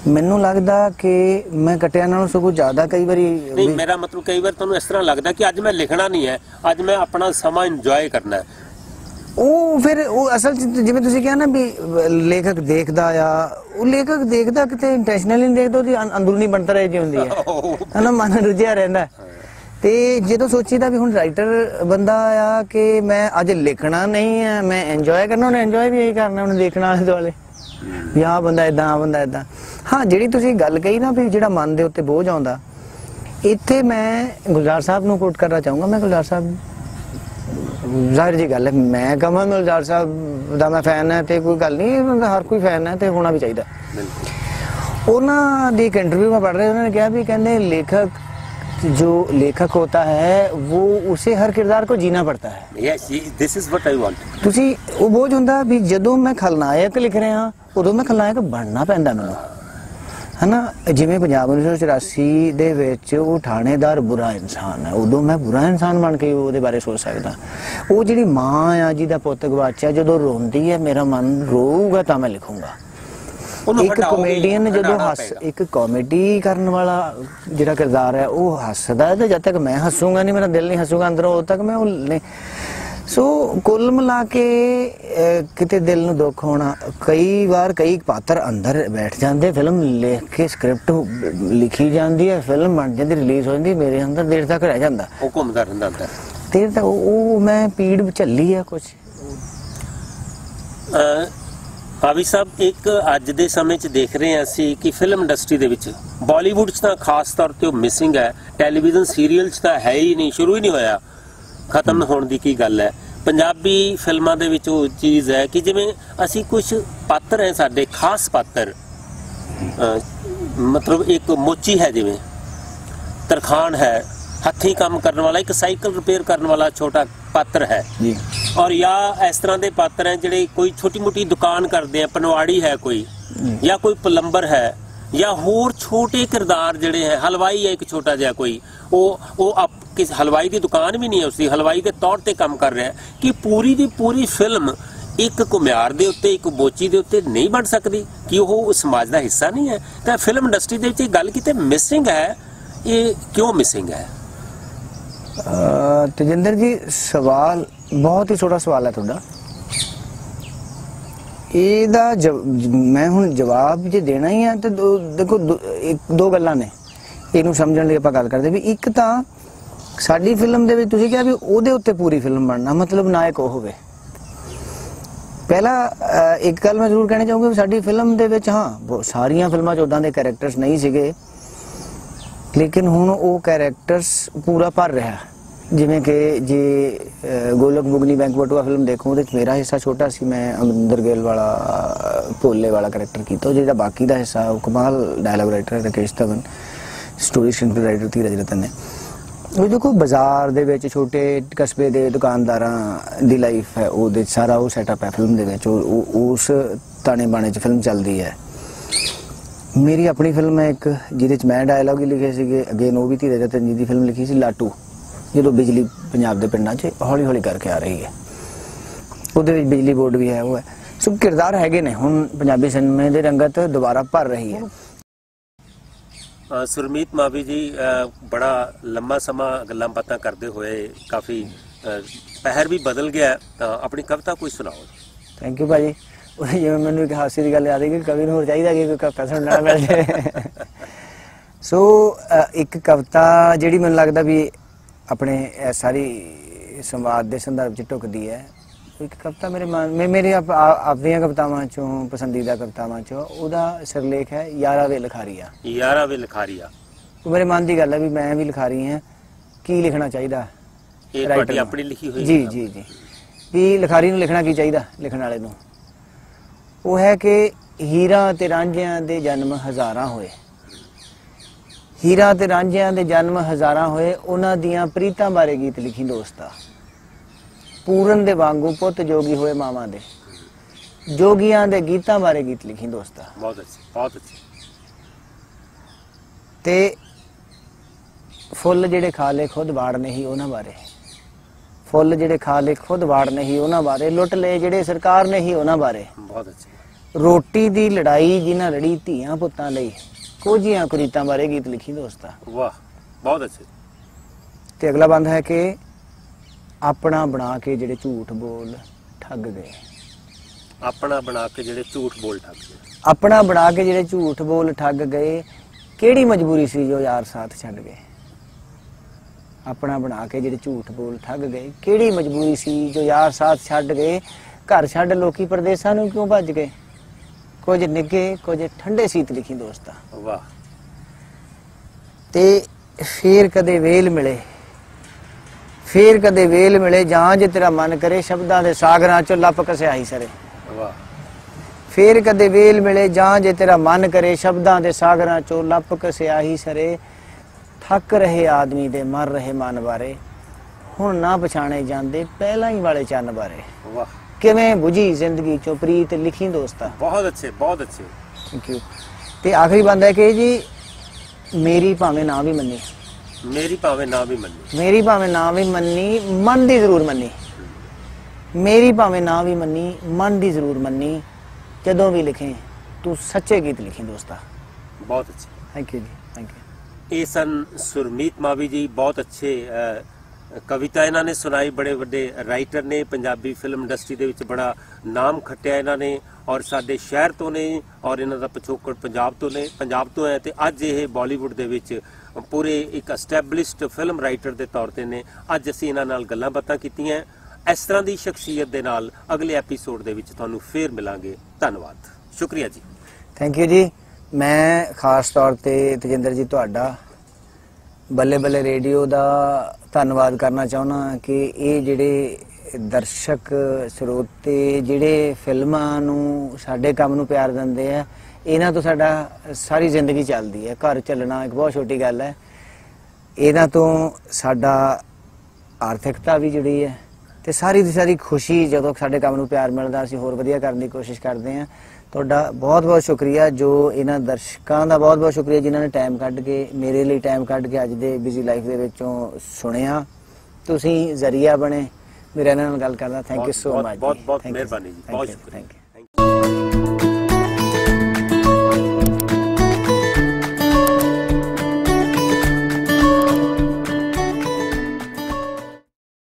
ਮੈਨੂੰ ਲੱਗਦਾ ਕਿ ਮੈਂ ਕਟਿਆ ਨਾਲੋਂ ਸਗੋਂ ਜ਼ਿਆਦਾ ਕਈ ਵਾਰੀ ਨਹੀਂ ਮੇਰਾ ਮਤਲਬ ਕਈ ਵਾਰ ਤੁਹਾਨੂੰ ਇਸ ਤਰ੍ਹਾਂ ਲੱਗਦਾ ਕਿ ਅੱਜ ਮੈਂ ਲਿਖਣਾ ਨਹੀਂ ਹੈ ਅੱਜ ਮੈਂ ਆਪਣਾ ਸਮਾਂ ਇੰਜੋਏ ਕਰਨਾ ਹੈ। ਉਹ ਫਿਰ ਉਹ ਅਸਲ 'ਚ ਜਿਵੇਂ ਤੁਸੀਂ ਕਿਹਾ ਨਾ ਵੀ ਲੇਖਕ ਦੇਖਦਾ ਆ ਉਹ ਲੇਖਕ ਦੇਖਦਾ ਕਿਤੇ ਇੰਟੈਂਸ਼ਨਲੀ ਨਹੀਂ ਦੇਖਦਾ ਉਹਦੀ ਅੰਦਰੂਨੀ ਬਣਤਰ ਇਹ ਜੀ ਹੁੰਦੀ ਹੈ। ਹਨਾ ਮਨ ਰੁਝਿਆ ਰਹਿੰਦਾ ਹੈ। ਤੇ ਜਦੋਂ ਸੋਚੀਦਾ ਵੀ ਹੁਣ ਰਾਈਟਰ ਬੰਦਾ ਆ ਕਿ ਮੈਂ ਅੱਜ ਲਿਖਣਾ ਨਹੀਂ ਹੈ ਮੈਂ ਇੰਜੋਏ ਕਰਨਾ ਉਹਨੇ ਇੰਜੋਏ ਵੀ ਇਹੀ ਕਰਨਾ ਉਹਨੇ ਦੇਖਣਾ ਆਲੇ ਦੁਆਲੇ। ਆਹ ਬੰਦਾ ਇਦਾਂ ਆ ਬੰਦਾ ਇਦਾਂ ਹਾਂ ਜਿਹੜੀ ਤੁਸੀਂ ਗੱਲ ਕਹੀ ਨਾ ਵੀ ਜਿਹੜਾ ਮਨ ਦੇ ਉੱਤੇ ਬੋਝ ਆਉਂਦਾ ਇੱਥੇ ਮੈਂ ਗੁਲਜ਼ਾਰ ਸਾਹਿਬ ਨੂੰ ਕੋਟ ਕਰਨਾ ਚਾਹੂੰਗਾ। ਮੈਂ ਗੁਲਜ਼ਾਰ ਸਾਹਿਬ ਜ਼ਾਹਿਰ ਜੀ ਗੱਲ ਹੈ ਮੈਂ ਕਹਾਂ ਗੁਲਜ਼ਾਰ ਸਾਹਿਬ ਦਾ ਮੈਂ ਫੈਨ ਹੈ ਤੇ ਕੋਈ ਗੱਲ ਨਹੀਂ ਹਰ ਕੋਈ ਫੈਨ ਹੈ ਤੇ ਹੋਣਾ ਵੀ ਚਾਹੀਦਾ। ਉਹਨਾਂ ਦੀ ਇੱਕ ਇੰਟਰਵਿਊ ਮੈਂ ਪढ़ ਰਿਹਾ ਉਹਨਾਂ ਨੇ ਕਿਹਾ ਵੀ ਕਹਿੰਦੇ ਲੇਖਕ जो ਲੇਖਕ ਹੁੰਦਾ ਹੈ ਉਹ ਉਸੇ ਹਰ ਕਿਰਦਾਰ ਕੋ ਜੀਣਾ ਪੜਤਾ ਹੈ yes this is what I want ਤੁਸੀਂ ਉਹ ਬੋਝ ਹੁੰਦਾ ਵੀ ਜਦੋਂ ਮੈਂ ਖਲਨਾਇਕ ਲਿਖ ਰਿਹਾ ਉਦੋਂ ਮੈਂ ਖਲਨਾਇਕ ਬਣਨਾ ਪੈਂਦਾ ਮੈਨੂੰ ਹਨਾ ਜਿਵੇਂ ਪੰਜਾਬ 1984 ਦੇ ਵਿੱਚ ਉਹ ਥਾਣੇਦਾਰ ਬੁਰਾ ਇਨਸਾਨ ਹੈ ਉਦੋਂ ਮੈਂ ਬੁਰਾ ਇਨਸਾਨ ਬਣ ਕੇ ਉਹਦੇ ਬਾਰੇ ਸੋਚ ਸਕਦਾ ਉਹ ਜਿਹੜੀ ਮਾਂ ਆ ਜਿਹਦਾ ਪੁੱਤ ਗਵਾਚਿਆ ਜਦੋਂ ਰੋਂਦੀ ਹੈ ਮੇਰਾ ਮਨ ਰੋਊਗਾ ਤਾਂ ਮੈਂ ਲਿਖੂੰਗਾ ਇੱਕ ਕਮੇਡੀਅਨ ਜਦੋਂ ਹੱਸ। ਇੱਕ ਕਾਮੇਡੀ ਕਰਨ ਵਾਲਾ ਜਿਹੜਾ ਕਿਰਦਾਰ ਹੈ ਉਹ ਹੱਸਦਾ ਹੈ ਤੇ ਜਦ ਤੱਕ ਮੈਂ ਹੱਸੂਗਾ ਨਹੀਂ ਮੇਰਾ ਦਿਲ ਨਹੀਂ ਹੱਸੂਗਾ ਅੰਦਰੋਂ ਉਦੋਂ ਤੱਕ ਮੈਂ ਉਹ ਨਹੀਂ। ਸੋ ਕੁੱਲ ਮਿਲਾ ਕੇ ਕਿਤੇ ਦਿਲ ਨੂੰ ਦੁੱਖ ਹੋਣਾ ਕਈ ਵਾਰ ਕਈ ਪਾਤਰ ਅੰਦਰ ਬੈਠ ਜਾਂਦੇ ਫਿਲਮ ਲਿਖ ਕੇ ਸਕ੍ਰਿਪਟ ਲਿਖੀ ਜਾਂਦੀ ਹੈ ਫਿਲਮ ਬਣ ਜਾਂਦੀ ਰਿਲੀਜ਼ ਹੋ ਜਾਂਦੀ ਮੇਰੇ ਅੰਦਰ ਦੇਰ ਤੱਕ ਰਹਿ ਜਾਂਦਾ। ਉਹ ਘੁੰਮਦਾ ਰਹਿੰਦਾ ਅੰਦਰ ਦੇਰ ਤੱਕ ਉਹ ਮੈਂ ਪੀੜ ਝੱਲੀ ਆ ਕੁਝ ਅਹ ਆਵੀ ਸਾਹਿਬ ਇੱਕ ਅੱਜ ਦੇ ਸਮੇਂ 'ਚ ਦੇਖ ਰਹੇ ਹਾਂ ਅਸੀਂ ਕਿ ਫਿਲਮ ਇੰਡਸਟਰੀ ਦੇ ਵਿੱਚ ਬਾਲੀਵੁੱਡ 'ਚ ਤਾਂ ਖਾਸ ਤੌਰ ਤੇ ਉਹ ਮਿਸਿੰਗ ਹੈ ਟੈਲੀਵਿਜ਼ਨ ਸੀਰੀਅਲ 'ਚ ਤਾਂ ਹੈ ਹੀ ਨਹੀਂ ਸ਼ੁਰੂ ਹੀ ਨਹੀਂ ਹੋਇਆ। ਖਤਮ ਹੋਣ ਦੀ ਕੀ ਗੱਲ ਹੈ? ਪੰਜਾਬੀ ਫਿਲਮਾਂ ਦੇ ਵਿੱਚ ਉਹ ਚੀਜ਼ ਹੈ ਕਿ ਜਿਵੇਂ ਅਸੀਂ ਕੁਝ ਪਾਤਰ ਹੈ ਸਾਡੇ ਖਾਸ ਪਾਤਰ। ਮਤਲਬ ਇੱਕ ਮੋਚੀ ਹੈ ਜਿਵੇਂ ਤਰਖਾਨ ਹੈ ਹੱਥੀਂ ਕੰਮ ਕਰਨ ਵਾਲਾ ਇੱਕ ਸਾਈਕਲ ਰਿਪੇਅਰ ਕਰਨ ਵਾਲਾ ਛੋਟਾ ਪਾਤਰ ਹੈ। ਜੀ। ਔਰ ਜਾਂ ਇਸ ਤਰ੍ਹਾਂ ਦੇ ਪਾਤਰ ਹੈ ਜਿਹੜੇ ਕੋਈ ਛੋਟੀ ਮੋਟੀ ਦੁਕਾਨ ਕਰਦੇ ਆ, ਪਨਵਾੜੀ ਹੈ ਕੋਈ, ਜਾਂ ਕੋਈ ਪਲੰਬਰ ਹੈ, ਜਾਂ ਹੋਰ ਛੋਟੇ ਕਿਰਦਾਰ ਜਿਹੜੇ ਹੈ, ਹਲਵਾਈ ਹੈ ਇੱਕ ਛੋਟਾ ਜਿਹਾ ਕੋਈ, ਉਹ ਉਹ ਆਪ ਕਿਸ ਹਲਵਾਈ ਦੀ ਦੁਕਾਨ ਵੀ ਨਹੀਂ ਹੈ ਉਸਦੀ, ਹਲਵਾਈ ਦੇ ਤੌਰ ਤੇ ਕੰਮ ਕਰ ਰਿਹਾ ਕਿ ਪੂਰੀ ਦੀ ਪੂਰੀ ਫਿਲਮ ਇੱਕ ਕੁਮਿਆਰ ਦੇ ਉੱਤੇ, ਇੱਕ ਬੋਚੀ ਦੇ ਉੱਤੇ ਨਹੀਂ ਬਣ ਸਕਦੀ, ਕਿ ਉਹ ਸਮਾਜ ਦਾ ਹਿੱਸਾ ਨਹੀਂ ਹੈ। ਤਾਂ ਫਿਲਮ ਇੰਡਸਟਰੀ ਦੇ ਵਿੱਚ ਇਹ ਗੱਲ ਕਿਤੇ ਮਿਸਿੰਗ ਹੈ? ਇਹ ਕਿਉਂ ਮਿਸਿੰਗ ਹੈ? ਤੇਜਿੰਦਰ ਜੀ, ਸਵਾਲ ਬਹੁਤ ਹੀ ਛੋਟਾ ਸਵਾਲ ਹੈ ਤੁਹਾਡਾ। ਇਹਦਾ ਮੈਂ ਹੁਣ ਜਵਾਬ ਜੇ ਦੇਣਾ ਹੀ ਹੈ ਤੇ ਦੋ- ਦੇਖੋ ਦੋ- ਗੱਲਾਂ ਨੇ। ਇਹਨੂੰ ਸਮਝਣ ਲਈ ਆਪਾਂ ਗੱਲ ਕਰਦੇ ਵੀ ਇੱਕ ਤਾਂ ਸਾਡੀ ਫਿਲਮ ਦੇ ਵਿੱਚ ਤੁਸੀਂ ਕਿਹਾ ਵੀ ਉਹਦੇ ਉੱਤੇ ਪੂਰੀ ਫਿਲਮ ਬਣਨਾ, ਮਤਲਬ ਨਾਇਕ ਉਹ ਹੋਵੇ। ਪਹਿਲਾ ਇੱਕ ਗੱਲ ਮੈਂ ਜ਼ਰੂਰ ਕਹਿਣਾ ਚਾਹੂੰਗਾ ਸਾਡੀ ਫਿਲਮ ਦੇ ਵਿੱਚ ਹਾਂ ਸਾਰੀਆਂ ਫਿਲਮਾਂ 'ਚ ਉਦਾਂ ਦੇ ਕੈਰੈਕਟਰਸ ਨਹੀਂ ਸੀਗੇ। ਲੇਕਿਨ ਹੁਣ ਉਹ ਕੈਰੈਕਟਰਸ ਪੂਰਾ ਭਰ ਰਿਹਾ। ਜਿਵੇਂ ਕਿ ਜੇ ਗੋਲਕ ਬੁਗਨੀ ਬੈਂਕ ਬਟੂਆ ਫਿਲਮ ਦੇਖੋ, ਉਹਦੇ ਚ ਮੇਰਾ ਹਿੱਸਾ ਛੋਟਾ ਸੀ, ਮੈਂ ਅਮਰਿੰਦਰ ਗਿੱਲ ਵਾਲਾ ਭੋਲੇ ਵਾਲਾ ਕੈਰੈਕਟਰ ਕੀਤਾ। ਉਹ ਜਿਹੜਾ ਬਾਕੀ ਦਾ ਹਿੱਸਾ, ਉਹ ਕਮਾਲ dialogue writer Rakesh Dhawan story script writer Dheeraj Ratan ਨੇ। ਉਹ ਦੇਖੋ, ਬਾਜ਼ਾਰ ਦੇ ਵਿੱਚ ਛੋਟੇ ਕਸਬੇ ਦੇ ਦੁਕਾਨਦਾਰਾਂ ਦੀ ਲਾਈਫ ਹੈ, ਉਹਦੇ ਸਾਰਾ ਉਹ ਸੈਟਅਪ ਹੈ ਫਿਲਮ ਦੇ ਵਿੱਚ। ਉਹ ਉਸ ਤਾਣੇ ਬਾਣੇ 'ਚ ਫਿਲਮ ਚੱਲਦੀ ਹੈ। ਮੇਰੀ ਆਪਣੀ ਫਿਲਮ ਹੈ ਇੱਕ, ਜਿਹਦੇ ਚ ਮੈਂ ਡਾਇਲੌਗ ਹੀ ਲਿਖੇ ਸੀਗੇ ਅਗੇਨ ਉਹ ਵੀ ਧੀਰਜ ਰਤਨ ਜੀ ਦੀ ਫਿਲਮ ਲਿਖੀ ਸੀ, ਲਾਟੂ। ਜਦੋਂ ਬਿਜਲੀ ਪੰਜਾਬ ਦੇ ਪਿੰਡਾਂ 'ਚ ਹੌਲੀ ਹੌਲੀ ਕਰਕੇ ਆ ਰਹੀ ਹੈ। ਉਹਦੇ ਵਿੱਚ ਬਿਜਲੀ ਬੋਰਡ ਵੀ ਹੈ ਉਹ ਹੈ। ਸੋ ਕਿਰਦਾਰ ਹੈਗੇ ਨੇ। ਹੁਣ ਪੰਜਾਬੀ ਸਿਨੇਮੇ ਦੇ ਰੰਗਤ ਦੁਬਾਰਾ ਭਰ ਰਹੀ ਹੈ। ਸੁਰਮੀਤ ਮਾਵੀ ਜੀ ਬੜਾ ਲੰਮਾ ਸਮਾਂ ਗੱਲਾਂ ਬਾਤਾਂ ਕਰਦੇ ਹੋਏ ਕਾਫੀ ਪਹਿਰ ਵੀ ਬਦਲ ਗਿਆ। ਆਪਣੀ ਕਵਿਤਾ ਕੋਈ ਸੁਣਾਓ? ਥੈਂਕ ਯੂ ਭਾਜੀ। ਉਹ ਜਿਵੇਂ ਮੈਨੂੰ ਇੱਕ ਹਾਸੀ ਦੀ ਗੱਲ ਯਾਦ ਹੈ ਕਿ ਕਵੀ ਨੂੰ ਹੋਰ ਚਾਹੀਦਾ ਕਿ ਕੋਈ ਕਵਿਤਾ ਸੁਣਨ ਨਾਲ ਮਿਲ ਜਾਏ। ਸੋ ਇੱਕ ਕਵਿਤਾ ਜਿਹੜੀ ਮੈਨੂੰ ਲੱਗਦਾ ਵੀ ਆਪਣੇ ਇਹ ਸਾਰੀ ਸੰਵਾਦ ਦੇ ਸੰਦਰਭ ਚ ਟੁਕਦੀ ਹੈ। ਇੱਕ ਕਵਿਤਾ ਮੇਰੇ ਮਨ ਮੇ- ਮੇਰੇ ਆਪ- ਆਪਣੀਆਂ ਕਵਿਤਾਵਾਂ ਚੋਂ ਪਸੰਦੀਦਾ ਕਵਿਤਾਵਾਂ ਚੋਂ ਉਹਦਾ ਸਿਰਲੇਖ ਹੈ ਯਾਰਾ ਵੇ ਲਖਾਰੀਆ। ਯਾਰਾ ਵੇ ਲਿਖਾਰੀਆ। ਉਹ ਮੇਰੇ ਮਨ ਦੀ ਗੱਲ ਹੈ ਵੀ ਮੈਂ ਵੀ ਲਿਖਾਰੀ ਹਾਂ ਕੀ ਲਿਖਣਾ ਚਾਹੀਦਾ? ਇਹ ਤੁਹਾਡੀ। ਆਪਣੀ ਲਿਖੀ ਹੋਈ ਜੀ। ਜੀ ਜੀ। ਵੀ ਲਿਖਾਰੀ ਨੂੰ ਲਿਖਣਾ ਕੀ ਚਾਹੀਦਾ ਲਿਖਣ ਵਾਲੇ ਨੂੰ? ਉਹ ਹੈ ਕਿ ਹੀਰਾ ਤੇ ਰਾਂਝਿਆਂ ਦੇ ਜਨਮ ਹਜ਼ਾਰਾਂ ਹੋਏ। ਹੀਰਾ ਤੇ ਰਾਂਝਿਆਂ ਦੇ ਜਨਮ ਹਜ਼ਾਰਾਂ ਹੋਏ ਉਹਨਾਂ ਦੀਆਂ ਪ੍ਰੀਤਾਂ ਬਾਰੇ ਗੀਤ ਲਿਖੀ ਦੋਸਤਾ ਪੂਰਨ ਦੇ ਵਾਂਗੂ ਪੁੱਤ ਜੋਗੀ ਹੋਏ ਮਾਵਾਂ ਦੇ। ਜੋਗੀਆਂ ਦੇ ਗੀਤਾਂ ਬਾਰੇ ਗੀਤ ਲਿਖੀ ਦੋਸਤਾ ਬਹੁਤ ਅੱਛੀ ਬਹੁਤ ਅੱਛੀ। ਤੇ ਫੁੱਲ ਜਿਹੜੇ ਖਾ ਲੇ ਖੁਦ ਵਾੜ ਨਹੀਂ ਉਹਨਾਂ ਬਾਰੇ। ਫੁੱਲ ਜਿਹੜੇ ਖਾ ਲੇ ਖੁਦ ਵਾੜ ਨਹੀਂ ਉਹਨਾਂ ਬਾਰੇ ਲੁੱਟ ਲਏ ਜਿਹੜੇ ਸਰਕਾਰ ਨੇ ਹੀ ਉਹਨਾਂ ਬਾਰੇ। ਬਹੁਤ ਅੱਛੀ। ਰੋਟੀ ਦੀ ਲੜਾਈ ਜਿਨ੍ਹਾਂ ਲੜੀ ਧੀਆਂ ਪੁੱਤਾਂ ਲਈ ਕੋਝੀਆਂ ਕੁਰੀਤਾਂ ਬਾਰੇ ਗੀਤ ਲਿਖੀ ਦੋਸਤਾ ਵਾਹ ਬਹੁਤ ਅੱਛੀ। ਤੇ ਅਗਲਾ ਬੰਦ ਹੈ ਕਿ ਆਪਣਾ ਬਣਾ ਕੇ ਜਿਹੜੇ ਝੂਠ ਬੋਲ ਠੱਗ ਗਏ। ਆਪਣਾ ਬਣਾ ਕੇ ਜਿਹੜੇ ਝੂਠ ਬੋਲ ਠੱਗਦੇ ਆਪਣਾ ਬਣਾ ਕੇ ਜਿਹੜੇ ਝੂਠ ਬੋਲ ਠੱਗ ਗਏ ਕਿਹੜੀ ਮਜਬੂਰੀ ਸੀ ਜੋ ਯਾਰ ਸਾਥ ਛੱਡ ਗਏ? ਆਪਣਾ ਬਣਾ ਕੇ ਜਿਹੜੇ ਝੂਠ ਬੋਲ ਠੱਗ ਗਏ ਕਿਹੜੀ ਮਜਬੂਰੀ ਸੀ ਜੋ ਯਾਰ ਸਾਥ ਛੱਡ ਗਏ? ਘਰ ਛੱਡ ਲੋਕੀ ਪਰਦੇਸਾਂ ਨੂੰ ਕਿਉਂ ਭੱਜ ਗਏ? ਕੁਝ ਨਿੱਗੇ ਕੁਝ ਠੰਡੇ ਸੀਤ ਲਿਖੀ ਦੋਸਤਾ। ਵਾਹ। ਤੇ ਫੇਰ ਕਦੇ ਵੇਲ ਮਿਲੇ। ਫੇਰ ਕਦੇ ਵੇਲ ਮਿਲੇ ਜਾਂ ਜੇ ਤੇਰਾ ਮਨ ਕਰੇ ਸ਼ਬਦਾਂ ਦੇ ਸਾਗਰਾਂ ਚੋਂ ਲੱਪ ਕਸਿਆਈ ਸਰੇ। ਵਾਹ। ਫੇਰ ਕਦੇ ਵੇਲ ਮਿਲੇ ਜਾਂ ਜੇ ਤੇਰਾ ਮਨ ਕਰੇ ਸ਼ਬਦਾਂ ਦੇ ਸਾਗਰਾਂ ਚੋਂ ਲੱਪ ਕੇ ਸਿਆਹੀ ਸਰੇ। ਥੱਕ ਰਹੇ ਆਦਮੀ ਦੇ ਮਰ ਰਹੇ ਮਨ ਬਾਰੇ। ਹੁਣ ਨਾ ਪਛਾਣੇ ਜਾਂਦੇ ਪਹਿਲਾਂ ਹੀ ਵਾਲੇ ਚੰਨ ਬਾਰੇ। ਵਾਹ। ਕਿਵੇਂ 부ਝੀ ਜ਼ਿੰਦਗੀ ਚੋਂ ਪ੍ਰੀਤ ਲਿਖੀ ਦੋਸਤਾ? ਬਹੁਤ ਅੱਛੇ ਬਹੁਤ ਅੱਛੇ। ਥੈਂਕ ਯੂ ਤੇ ਆਖਰੀ ਬੰਦ ਹੈ ਕਿ ਜੀ ਮੇਰੀ ਭਾਵੇਂ ਨਾ ਵੀ ਮੰਨੀ। ਮੇਰੀ ਭਾਵੇਂ ਨਾ ਵੀ ਮੰਨੀ। ਮੇਰੀ ਭਾਵੇਂ ਨਾ ਵੀ ਮੰਨੀ ਮਨ ਦੀ ਜ਼ਰੂਰ ਮੰਨੀ। ਮੇਰੀ ਭਾਵੇਂ ਨਾ ਵੀ ਮੰਨੀ ਮਨ ਦੀ ਜ਼ਰੂਰ ਮੰਨੀ। ਜਦੋਂ ਵੀ ਲਿਖੇ ਤੂੰ ਸੱਚੇ ਗੀਤ ਲਿਖੀ ਦੋਸਤਾ। ਬਹੁਤ ਅੱਛੇ। Thank you ji thank you ਇਹ ਸਨ ਸੁਰਮੀਤ ਮਾਵੀ ਜੀ ਬਹੁਤ ਅੱਛੇ ਕਵਿਤਾ ਇਹਨਾਂ ਨੇ ਸੁਣਾਈ, ਬੜੇ ਵੱਡੇ ਰਾਈਟਰ ਨੇ, ਪੰਜਾਬੀ ਫਿਲਮ ਇੰਡਸਟਰੀ ਦੇ ਵਿੱਚ ਬੜਾ ਨਾਮ ਖੱਟਿਆ ਇਹਨਾਂ ਨੇ ਔਰ ਸਾਡੇ ਸ਼ਹਿਰ ਤੋਂ ਨੇ ਔਰ ਇਹਨਾਂ ਦਾ ਪਿਛੋਕੜ ਪੰਜਾਬ ਤੋਂ ਨੇ, ਪੰਜਾਬ ਤੋਂ ਹੈ ਤੇ ਅੱਜ ਇਹ ਬਾਲੀਵੁੱਡ ਦੇ ਵਿੱਚ ਪੂਰੇ ਇੱਕ ਐਸਟੈਬਲਿਸ਼ਡ ਫਿਲਮ ਰਾਈਟਰ ਦੇ ਤੌਰ ਤੇ ਨੇ। ਅੱਜ ਅਸੀਂ ਇਹਨਾਂ ਨਾਲ ਗੱਲਾਂ ਬਾਤਾਂ ਕੀਤੀਆਂ। ਇਸ ਤਰ੍ਹਾਂ ਦੀ ਸ਼ਖਸੀਅਤ ਦੇ ਨਾਲ ਅਗਲੇ ਐਪੀਸੋਡ ਦੇ ਵਿੱਚ ਤੁਹਾਨੂੰ ਫੇਰ ਮਿਲਾਂਗੇ। ਧੰਨਵਾਦ। ਸ਼ੁਕਰੀਆ ਜੀ। ਥੈਂਕ ਯੂ ਜੀ। ਮੈਂ ਖਾਸ ਤੌਰ ਤੇ ਤਜਿੰਦਰ ਜੀ ਤੁਹਾਡਾ ਬੱਲੇ ਬੱਲੇ ਰੇਡੀਓ ਦਾ ਧੰਨਵਾਦ ਕਰਨਾ ਚਾਹੁੰਦਾ ਕਿ ਇਹ ਜਿਹੜੇ ਦਰਸ਼ਕ, ਸਰੋਤੇ, ਜਿਹੜੇ ਫਿਲਮਾਂ ਨੂੰ ਸਾਡੇ ਕੰਮ ਨੂੰ ਪਿਆਰ ਦਿੰਦੇ ਆ, ਇਹਨਾਂ ਤੋਂ ਸਾਡਾ ਸਾਰੀ ਜ਼ਿੰਦਗੀ ਚੱਲਦੀ ਹੈ। ਘਰ ਚੱਲਣਾ ਇੱਕ ਬਹੁਤ ਛੋਟੀ ਗੱਲ ਹੈ। ਇਹਨਾਂ ਤੋਂ ਸਾਡਾ ਆਰਥਿਕਤਾ ਵੀ ਜੁੜੀ ਹੈ ਤੇ ਸਾਰੀ ਦੀ ਸਾਰੀ ਖੁਸ਼ੀ ਜਦੋਂ ਸਾਡੇ ਕੰਮ ਨੂੰ ਪਿਆਰ ਮਿਲਦਾ, ਅਸੀਂ ਹੋਰ ਵਧੀਆ ਕਰਨ ਦੀ ਕੋਸ਼ਿਸ਼ ਕਰਦੇ ਹਾਂ। ਤੁਹਾਡਾ ਬਹੁਤ ਬਹੁਤ ਸ਼ੁਕਰੀਆ ਜੋ ਇਹਨਾਂ ਦਰਸ਼ਕਾਂ ਦਾ ਬਹੁਤ ਬਹੁਤ ਸ਼ੁਕਰੀਆ ਜਿਨ੍ਹਾਂ ਨੇ ਟਾਈਮ ਕੱਢ ਕੇ ਮੇਰੇ ਲਈ ਟਾਈਮ ਕੱਢ ਕੇ ਅੱਜ ਦੇ ਬਿਜ਼ੀ ਲਾਈਫ ਦੇ ਵਿੱਚੋਂ ਸੁਣਿਆ। ਤੁਸੀਂ ਜ਼ਰੀਆ ਬਣੇ। ਮੇਰਾ ਨਾਲ ਗੱਲ ਕਰਦਾ। ਥੈਂਕ ਯੂ ਸੋ ਮਚ ਬਹੁਤ- ਬਹੁਤ ਮਿਹਰਬਾਨੀ ਜੀ। ਬਹੁਤ ਸ਼ੁਕਰੀਆ। Thank you